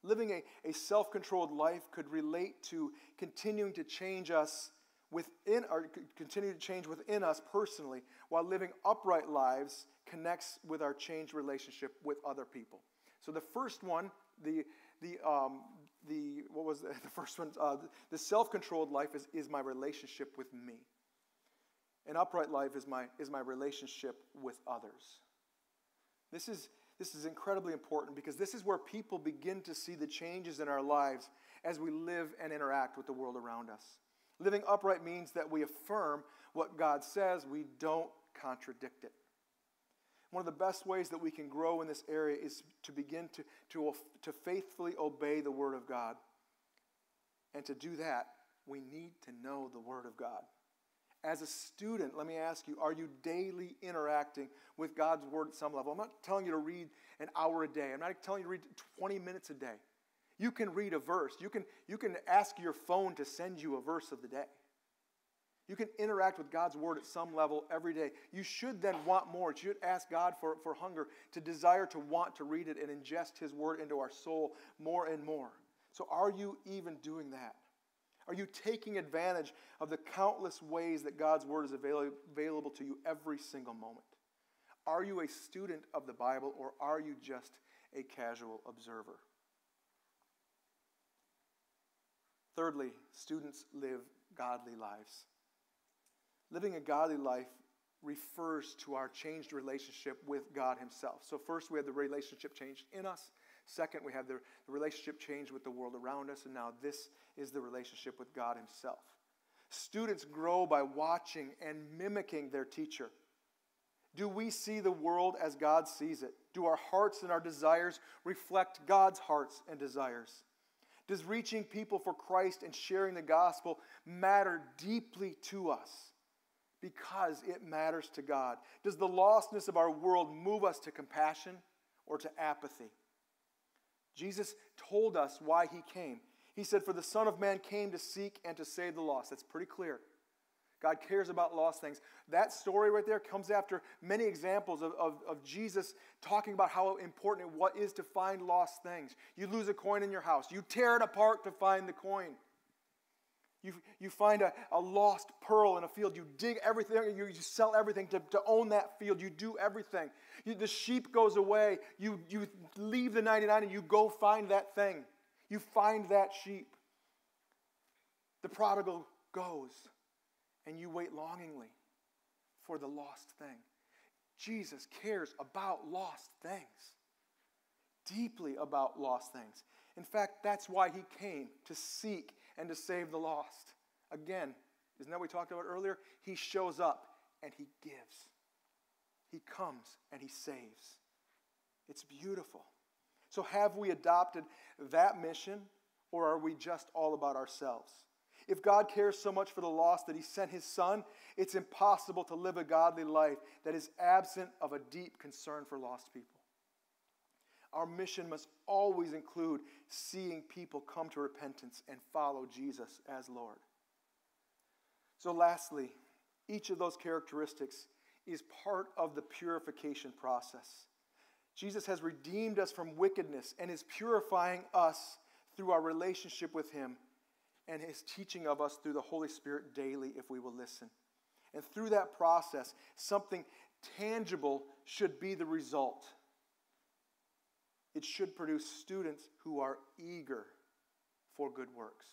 Speaker 4: Living a, a self controlled life could relate to continuing to change us within, or continue to change within us personally, while living upright lives connects with our changed relationship with other people. So the first one, the, the, um, the what was the, first one? Uh, the self controlled life is, is my relationship with me. An upright life is my, is my relationship with others. This is, this is incredibly important because this is where people begin to see the changes in our lives as we live and interact with the world around us. Living upright means that we affirm what God says, we don't contradict it. One of the best ways that we can grow in this area is to begin to, to, to faithfully obey the Word of God. And to do that, we need to know the Word of God. As a student, let me ask you, are you daily interacting with God's Word at some level? I'm not telling you to read an hour a day, I'm not telling you to read 20 minutes a day. You can read a verse, you can, you can ask your phone to send you a verse of the day. You can interact with God's Word at some level every day. You should then want more. You should ask God for, for hunger, to desire to want to read it and ingest His Word into our soul more and more. So, are you even doing that? Are you taking advantage of the countless ways that God's Word is avail- available to you every single moment? Are you a student of the Bible or are you just a casual observer? Thirdly, students live godly lives. Living a godly life refers to our changed relationship with God Himself. So, first, we have the relationship changed in us. Second, we have the, relationship changed with the world around us. And now, this is the relationship with God Himself. Students grow by watching and mimicking their teacher. Do we see the world as God sees it? Do our hearts and our desires reflect God's hearts and desires? Does reaching people for Christ and sharing the gospel matter deeply to us because it matters to God? Does the lostness of our world move us to compassion or to apathy? Jesus told us why he came. He said, For the Son of Man came to seek and to save the lost. That's pretty clear. God cares about lost things. That story right there comes after many examples of, of, of, Jesus talking about how important it is to find lost things. You lose a coin in your house, you tear it apart to find the coin. You, you find a, a lost pearl in a field. You dig everything, you, you sell everything to, to own that field. You do everything. You, the sheep goes away. You, you leave the 99 and you go find that thing. You find that sheep. The prodigal goes and you wait longingly for the lost thing. Jesus cares about lost things, deeply about lost things. In fact, that's why he came to seek and to save the lost. Again, isn't that what we talked about earlier? He shows up and he gives. He comes and he saves. It's beautiful. So, have we adopted that mission or are we just all about ourselves? If God cares so much for the lost that he sent his son, it's impossible to live a godly life that is absent of a deep concern for lost people. Our mission must always include seeing people come to repentance and follow Jesus as Lord. So, lastly, Each of those characteristics is part of the purification process. Jesus has redeemed us from wickedness and is purifying us through our relationship with Him and His teaching of us through the Holy Spirit daily if we will listen. And through that process, something tangible should be the result. It should produce students who are eager for good works.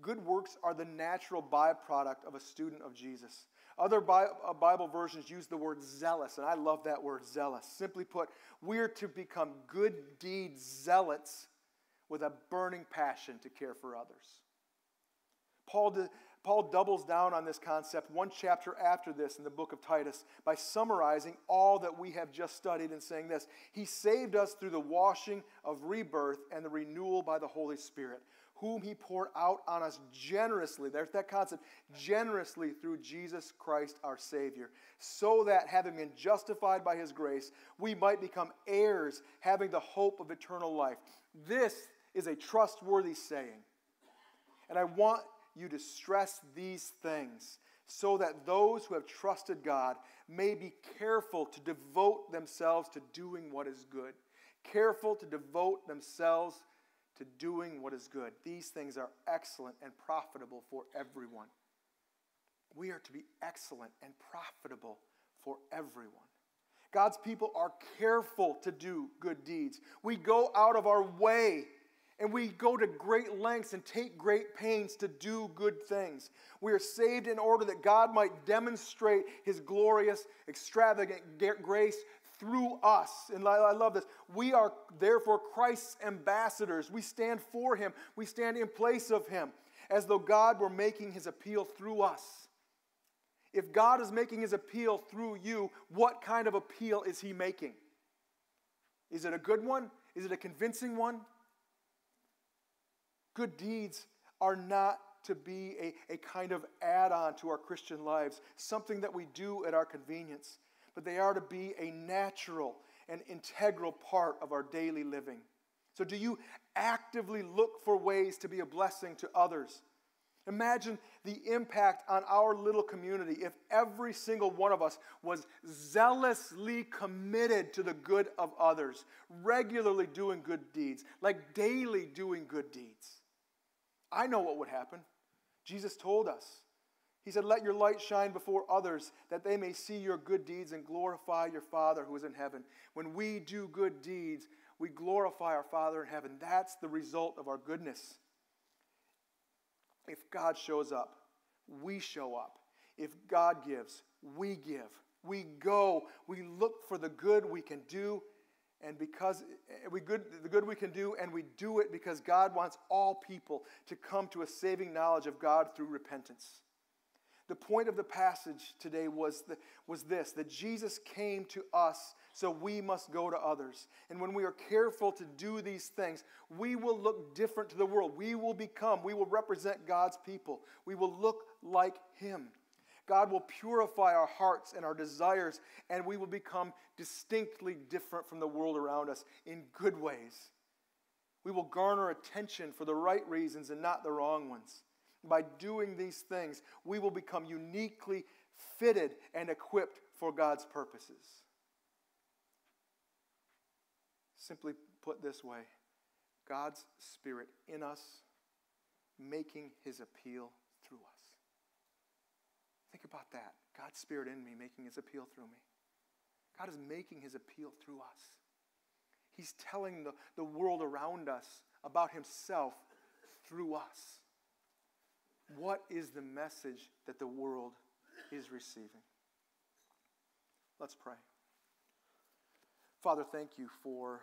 Speaker 4: Good works are the natural byproduct of a student of Jesus. Other uh, Bible versions use the word zealous, and I love that word zealous. Simply put, we're to become good deed zealots with a burning passion to care for others. Paul, Paul doubles down on this concept one chapter after this in the book of Titus by summarizing all that we have just studied and saying this He saved us through the washing of rebirth and the renewal by the Holy Spirit, whom He poured out on us generously. There's that concept generously through Jesus Christ our Savior, so that having been justified by His grace, we might become heirs, having the hope of eternal life. This is a trustworthy saying. And I want you to stress these things so that those who have trusted God may be careful to devote themselves to doing what is good. Careful to devote themselves to doing what is good. These things are excellent and profitable for everyone. We are to be excellent and profitable for everyone. God's people are careful to do good deeds. We go out of our way and we go to great lengths and take great pains to do good things. We are saved in order that God might demonstrate his glorious, extravagant grace through us. And I love this. We are therefore Christ's ambassadors. We stand for him, we stand in place of him, as though God were making his appeal through us. If God is making his appeal through you, what kind of appeal is he making? Is it a good one? Is it a convincing one? Good deeds are not to be a, a kind of add on to our Christian lives, something that we do at our convenience, but they are to be a natural and integral part of our daily living. So, do you actively look for ways to be a blessing to others? Imagine the impact on our little community if every single one of us was zealously committed to the good of others, regularly doing good deeds, like daily doing good deeds. I know what would happen. Jesus told us. He said, Let your light shine before others, that they may see your good deeds and glorify your Father who is in heaven. When we do good deeds, we glorify our Father in heaven. That's the result of our goodness. If God shows up, we show up. If God gives, we give. We go. We look for the good we can do and because eh, we good, the good we can do, and we do it because God wants all people to come to a saving knowledge of God through repentance. The point of the passage today was, the, was this that Jesus came to us, so we must go to others. And when we are careful to do these things, we will look different to the world. We will become, we will represent God's people. We will look like Him. God will purify our hearts and our desires, and we will become distinctly different from the world around us in good ways. We will garner attention for the right reasons and not the wrong ones. By doing these things, we will become uniquely fitted and equipped for God's purposes. Simply put this way God's Spirit in us, making his appeal. Think about that. God's Spirit in me making his appeal through me. God is making his appeal through us. He's telling the, the world around us about himself through us. What is the message that the world is receiving? Let's pray. Father, thank you for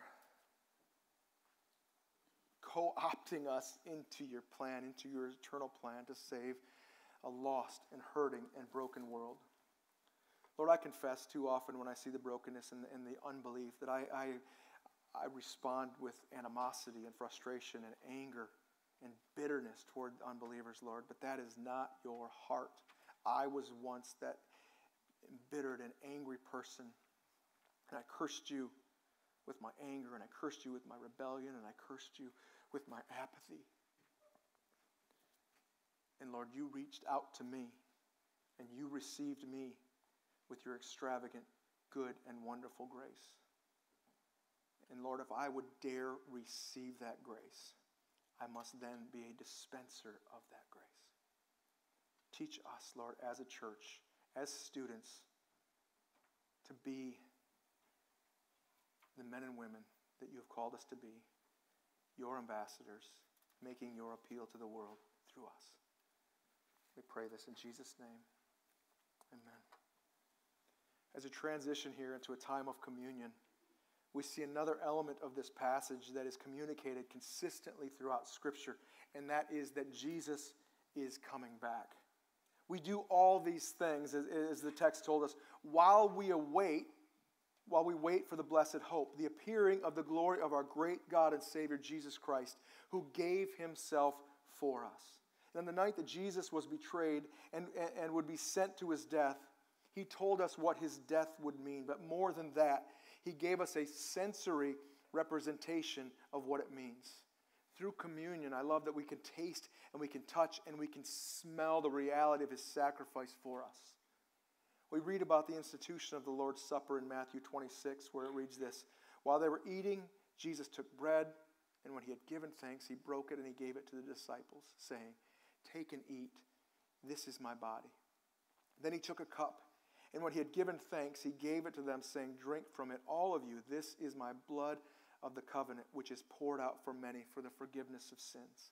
Speaker 4: co opting us into your plan, into your eternal plan to save a lost and hurting and broken world. Lord, I confess too often when I see the brokenness and the, and the unbelief that I, I, I respond with animosity and frustration and anger and bitterness toward unbelievers, Lord, but that is not your heart. I was once that embittered and angry person, and I cursed you with my anger, and I cursed you with my rebellion, and I cursed you with my apathy. And Lord, you reached out to me and you received me with your extravagant, good, and wonderful grace. And Lord, if I would dare receive that grace, I must then be a dispenser of that grace. Teach us, Lord, as a church, as students, to be the men and women that you have called us to be, your ambassadors, making your appeal to the world through us. We pray this in Jesus' name. Amen. As a transition here into a time of communion, we see another element of this passage that is communicated consistently throughout Scripture, and that is that Jesus is coming back. We do all these things, as, the text told us, while we await, while we wait for the blessed hope, the appearing of the glory of our great God and Savior Jesus Christ, who gave himself for us. And the night that Jesus was betrayed and, and would be sent to his death, he told us what his death would mean. But more than that, he gave us a sensory representation of what it means. Through communion, I love that we can taste and we can touch and we can smell the reality of his sacrifice for us. We read about the institution of the Lord's Supper in Matthew 26, where it reads this While they were eating, Jesus took bread, and when he had given thanks, he broke it and he gave it to the disciples, saying, Take and eat. This is my body. Then he took a cup. And when he had given thanks, he gave it to them, saying, Drink from it, all of you. This is my blood of the covenant, which is poured out for many for the forgiveness of sins.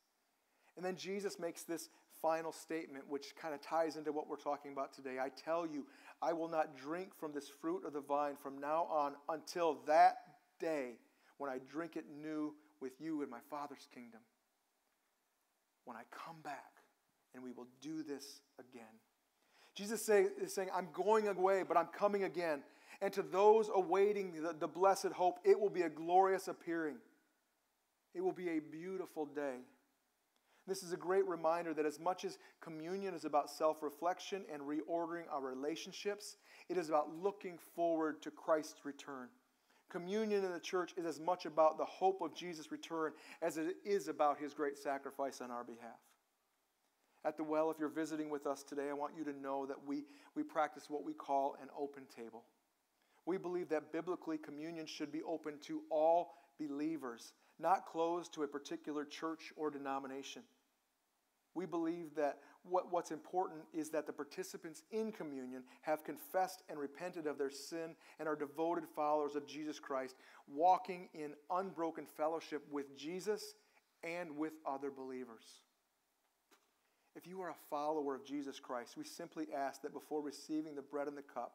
Speaker 4: And then Jesus makes this final statement, which kind of ties into what we're talking about today. I tell you, I will not drink from this fruit of the vine from now on until that day when I drink it new with you in my Father's kingdom. When I come back, and we will do this again. Jesus say, is saying, I'm going away, but I'm coming again. And to those awaiting the, the blessed hope, it will be a glorious appearing. It will be a beautiful day. This is a great reminder that as much as communion is about self reflection and reordering our relationships, it is about looking forward to Christ's return. Communion in the church is as much about the hope of Jesus' return as it is about his great sacrifice on our behalf. At the well, if you're visiting with us today, I want you to know that we, we practice what we call an open table. We believe that biblically communion should be open to all believers, not closed to a particular church or denomination. We believe that what, what's important is that the participants in communion have confessed and repented of their sin and are devoted followers of Jesus Christ, walking in unbroken fellowship with Jesus and with other believers. If you are a follower of Jesus Christ, we simply ask that before receiving the bread and the cup,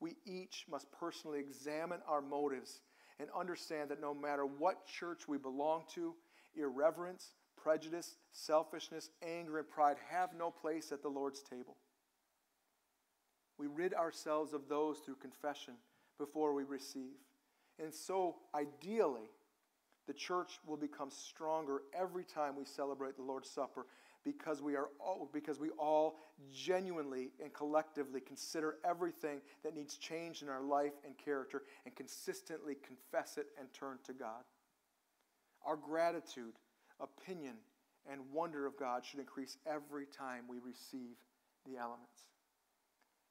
Speaker 4: we each must personally examine our motives and understand that no matter what church we belong to, irreverence, prejudice, selfishness, anger, and pride have no place at the Lord's table. We rid ourselves of those through confession before we receive. And so, ideally, the church will become stronger every time we celebrate the Lord's Supper because we are all, because we all genuinely and collectively consider everything that needs change in our life and character and consistently confess it and turn to God. Our gratitude, opinion, and wonder of God should increase every time we receive the elements.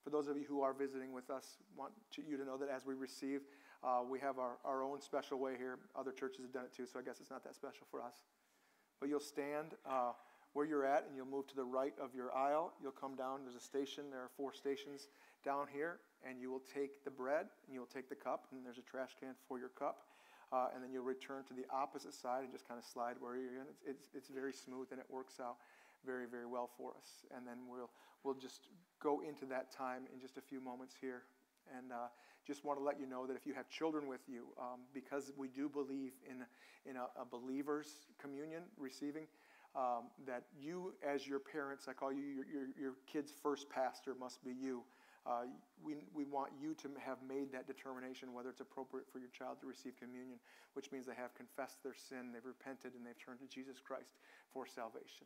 Speaker 4: For those of you who are visiting with us, want you to know that as we receive, uh, we have our, our own special way here. Other churches have done it too, so I guess it's not that special for us. But you'll stand. Uh, where you're at and you'll move to the right of your aisle. You'll come down, there's a station, there are four stations down here, and you will take the bread and you'll take the cup, and there's a trash can for your cup. Uh, and then you'll return to the opposite side and just kind of slide where you're in. It's, it's, it's very smooth and it works out very, very well for us. And then we'll, we'll just go into that time in just a few moments here. And uh, just want to let you know that if you have children with you, um, because we do believe in, in a, a believer's communion, receiving, um, that you, as your parents, I call you your, your, your kid's first pastor, must be you. Uh, we, we want you to have made that determination whether it's appropriate for your child to receive communion, which means they have confessed their sin, they've repented, and they've turned to Jesus Christ for salvation.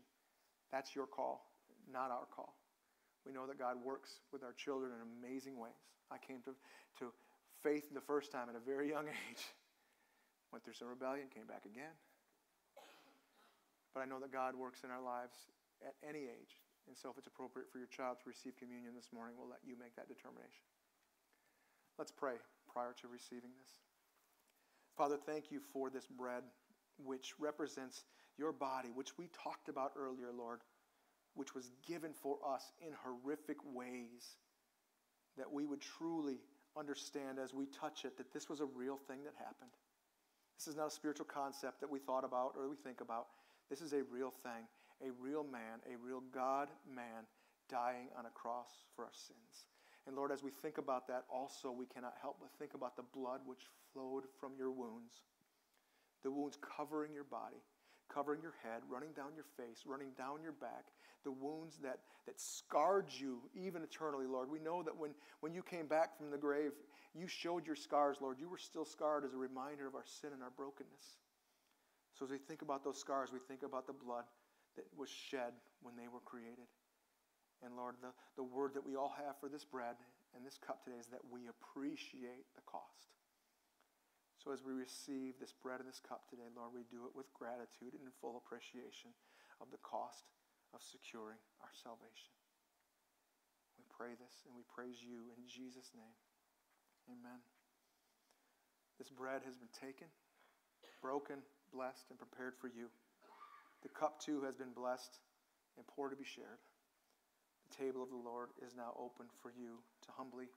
Speaker 4: That's your call, not our call. We know that God works with our children in amazing ways. I came to, to faith the first time at a very young age, went through some rebellion, came back again. But I know that God works in our lives at any age. And so, if it's appropriate for your child to receive communion this morning, we'll let you make that determination. Let's pray prior to receiving this. Father, thank you for this bread, which represents your body, which we talked about earlier, Lord, which was given for us in horrific ways, that we would truly understand as we touch it that this was a real thing that happened. This is not a spiritual concept that we thought about or we think about. This is a real thing, a real man, a real God man dying on a cross for our sins. And Lord, as we think about that, also we cannot help but think about the blood which flowed from your wounds, the wounds covering your body, covering your head, running down your face, running down your back, the wounds that, that scarred you even eternally, Lord. We know that when, when you came back from the grave, you showed your scars, Lord. You were still scarred as a reminder of our sin and our brokenness. So as we think about those scars, we think about the blood that was shed when they were created. And Lord, the, the word that we all have for this bread and this cup today is that we appreciate the cost. So as we receive this bread and this cup today, Lord, we do it with gratitude and in full appreciation of the cost of securing our salvation. We pray this and we praise you in Jesus' name. Amen. This bread has been taken, broken, blessed, and prepared for you. The cup, too, has been blessed and poured to be shared. The table of the Lord is now open for you to humbly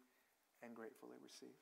Speaker 4: and gratefully receive.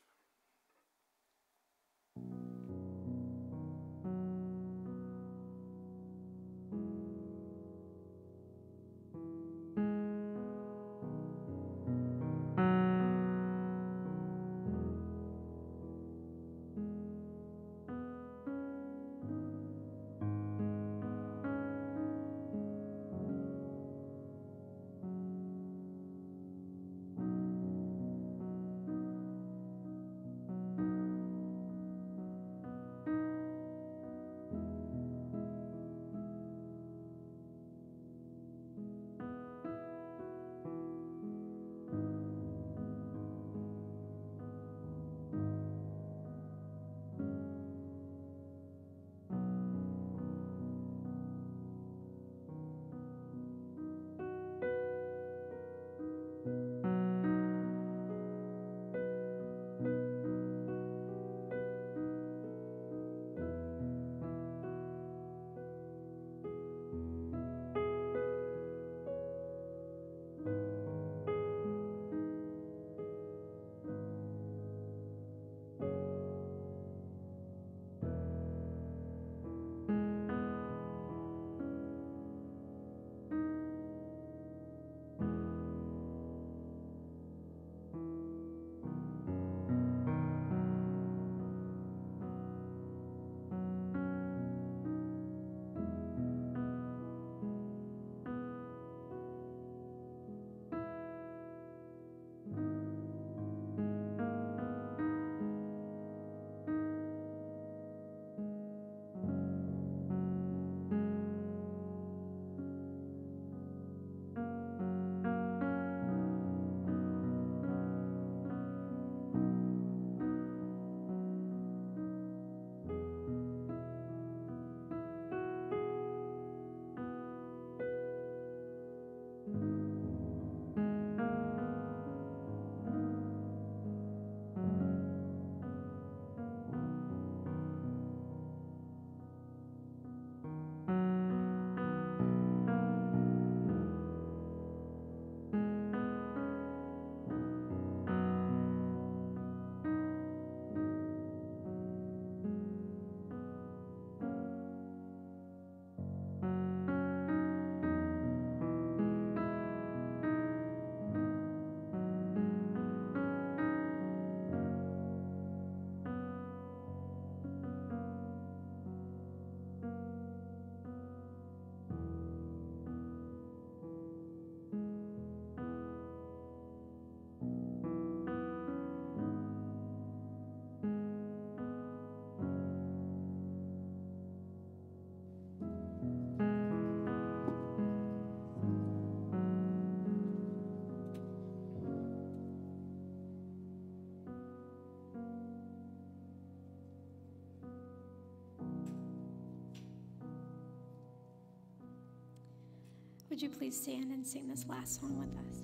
Speaker 3: Would you please stand and sing this last song with us?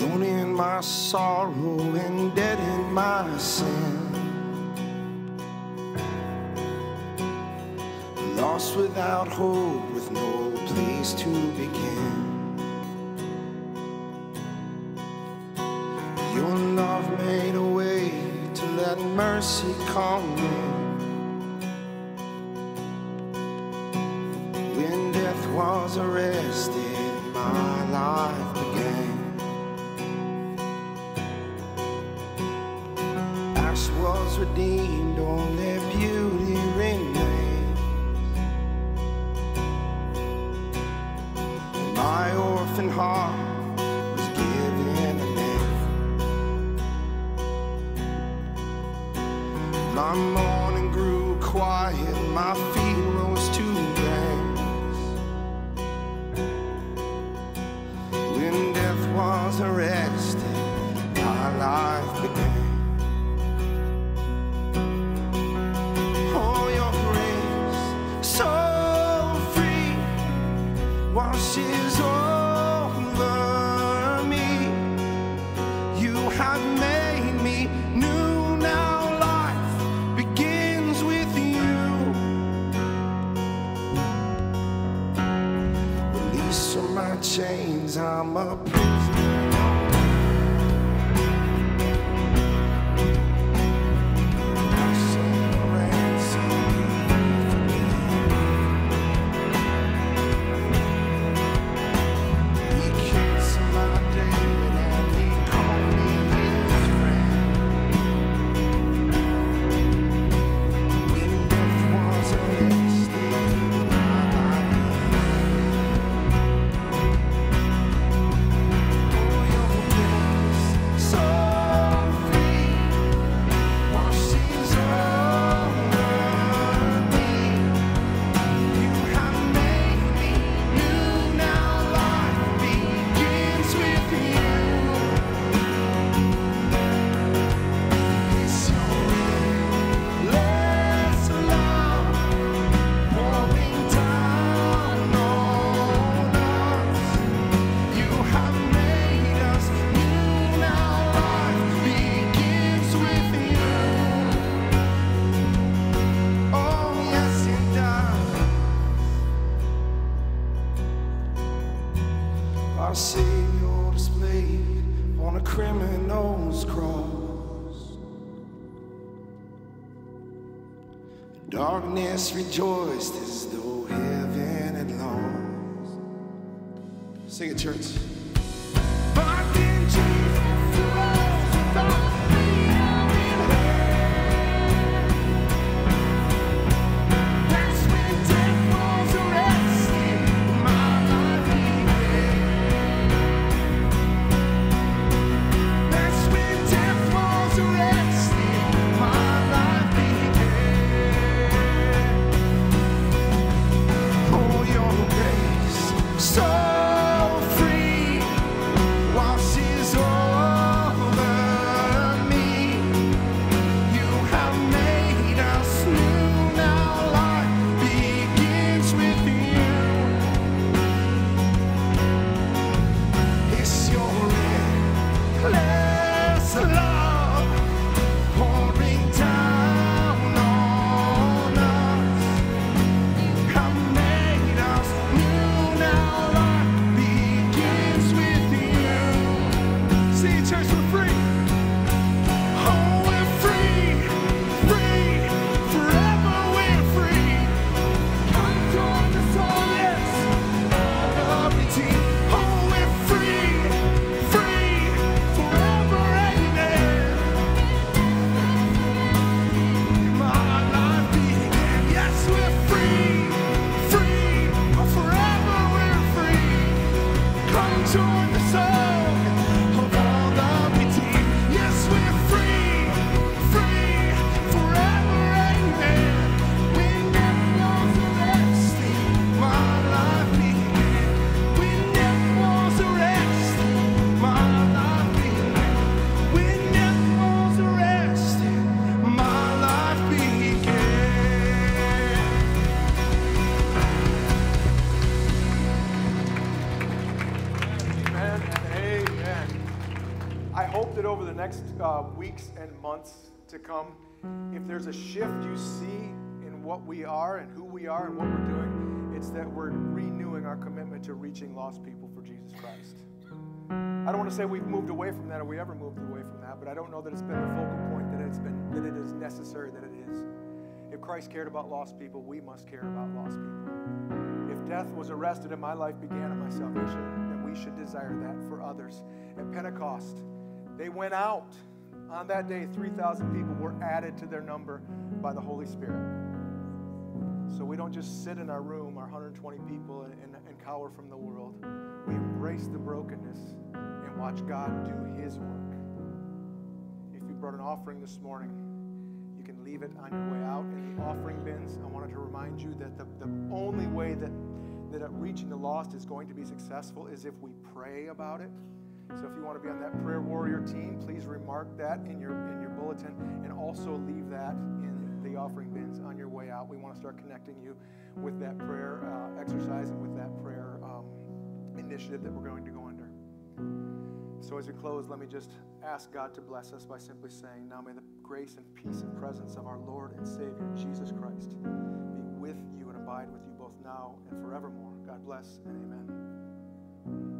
Speaker 1: Alone in my sorrow and dead in my sin. Lost without hope mercy call me.
Speaker 4: always rejoice. To come, if there's a shift you see in what we are and who we are and what we're doing, it's that we're renewing our commitment to reaching lost people for Jesus Christ. I don't want to say we've moved away from that or we ever moved away from that, but I don't know that it's been the focal point that it's been that it is necessary that it is. If Christ cared about lost people, we must care about lost people. If death was arrested and my life began in my salvation, then we should desire that for others. At Pentecost, they went out. On that day, 3,000 people were added to their number by the Holy Spirit. So we don't just sit in our room, our 120 people, and, and, and cower from the world. We embrace the brokenness and watch God do His work. If you brought an offering this morning, you can leave it on your way out in the offering bins. I wanted to remind you that the, the only way that, that reaching the lost is going to be successful is if we pray about it. So if you want to be on that prayer warrior team, please remark that in your in your bulletin and also leave that in the offering bins on your way out. We want to start connecting you with that prayer uh, exercise and with that prayer um, initiative that we're going to go under. So as we close, let me just ask God to bless us by simply saying, Now may the grace and peace and presence of our Lord and Savior Jesus Christ be with you and abide with you both now and forevermore. God bless and amen.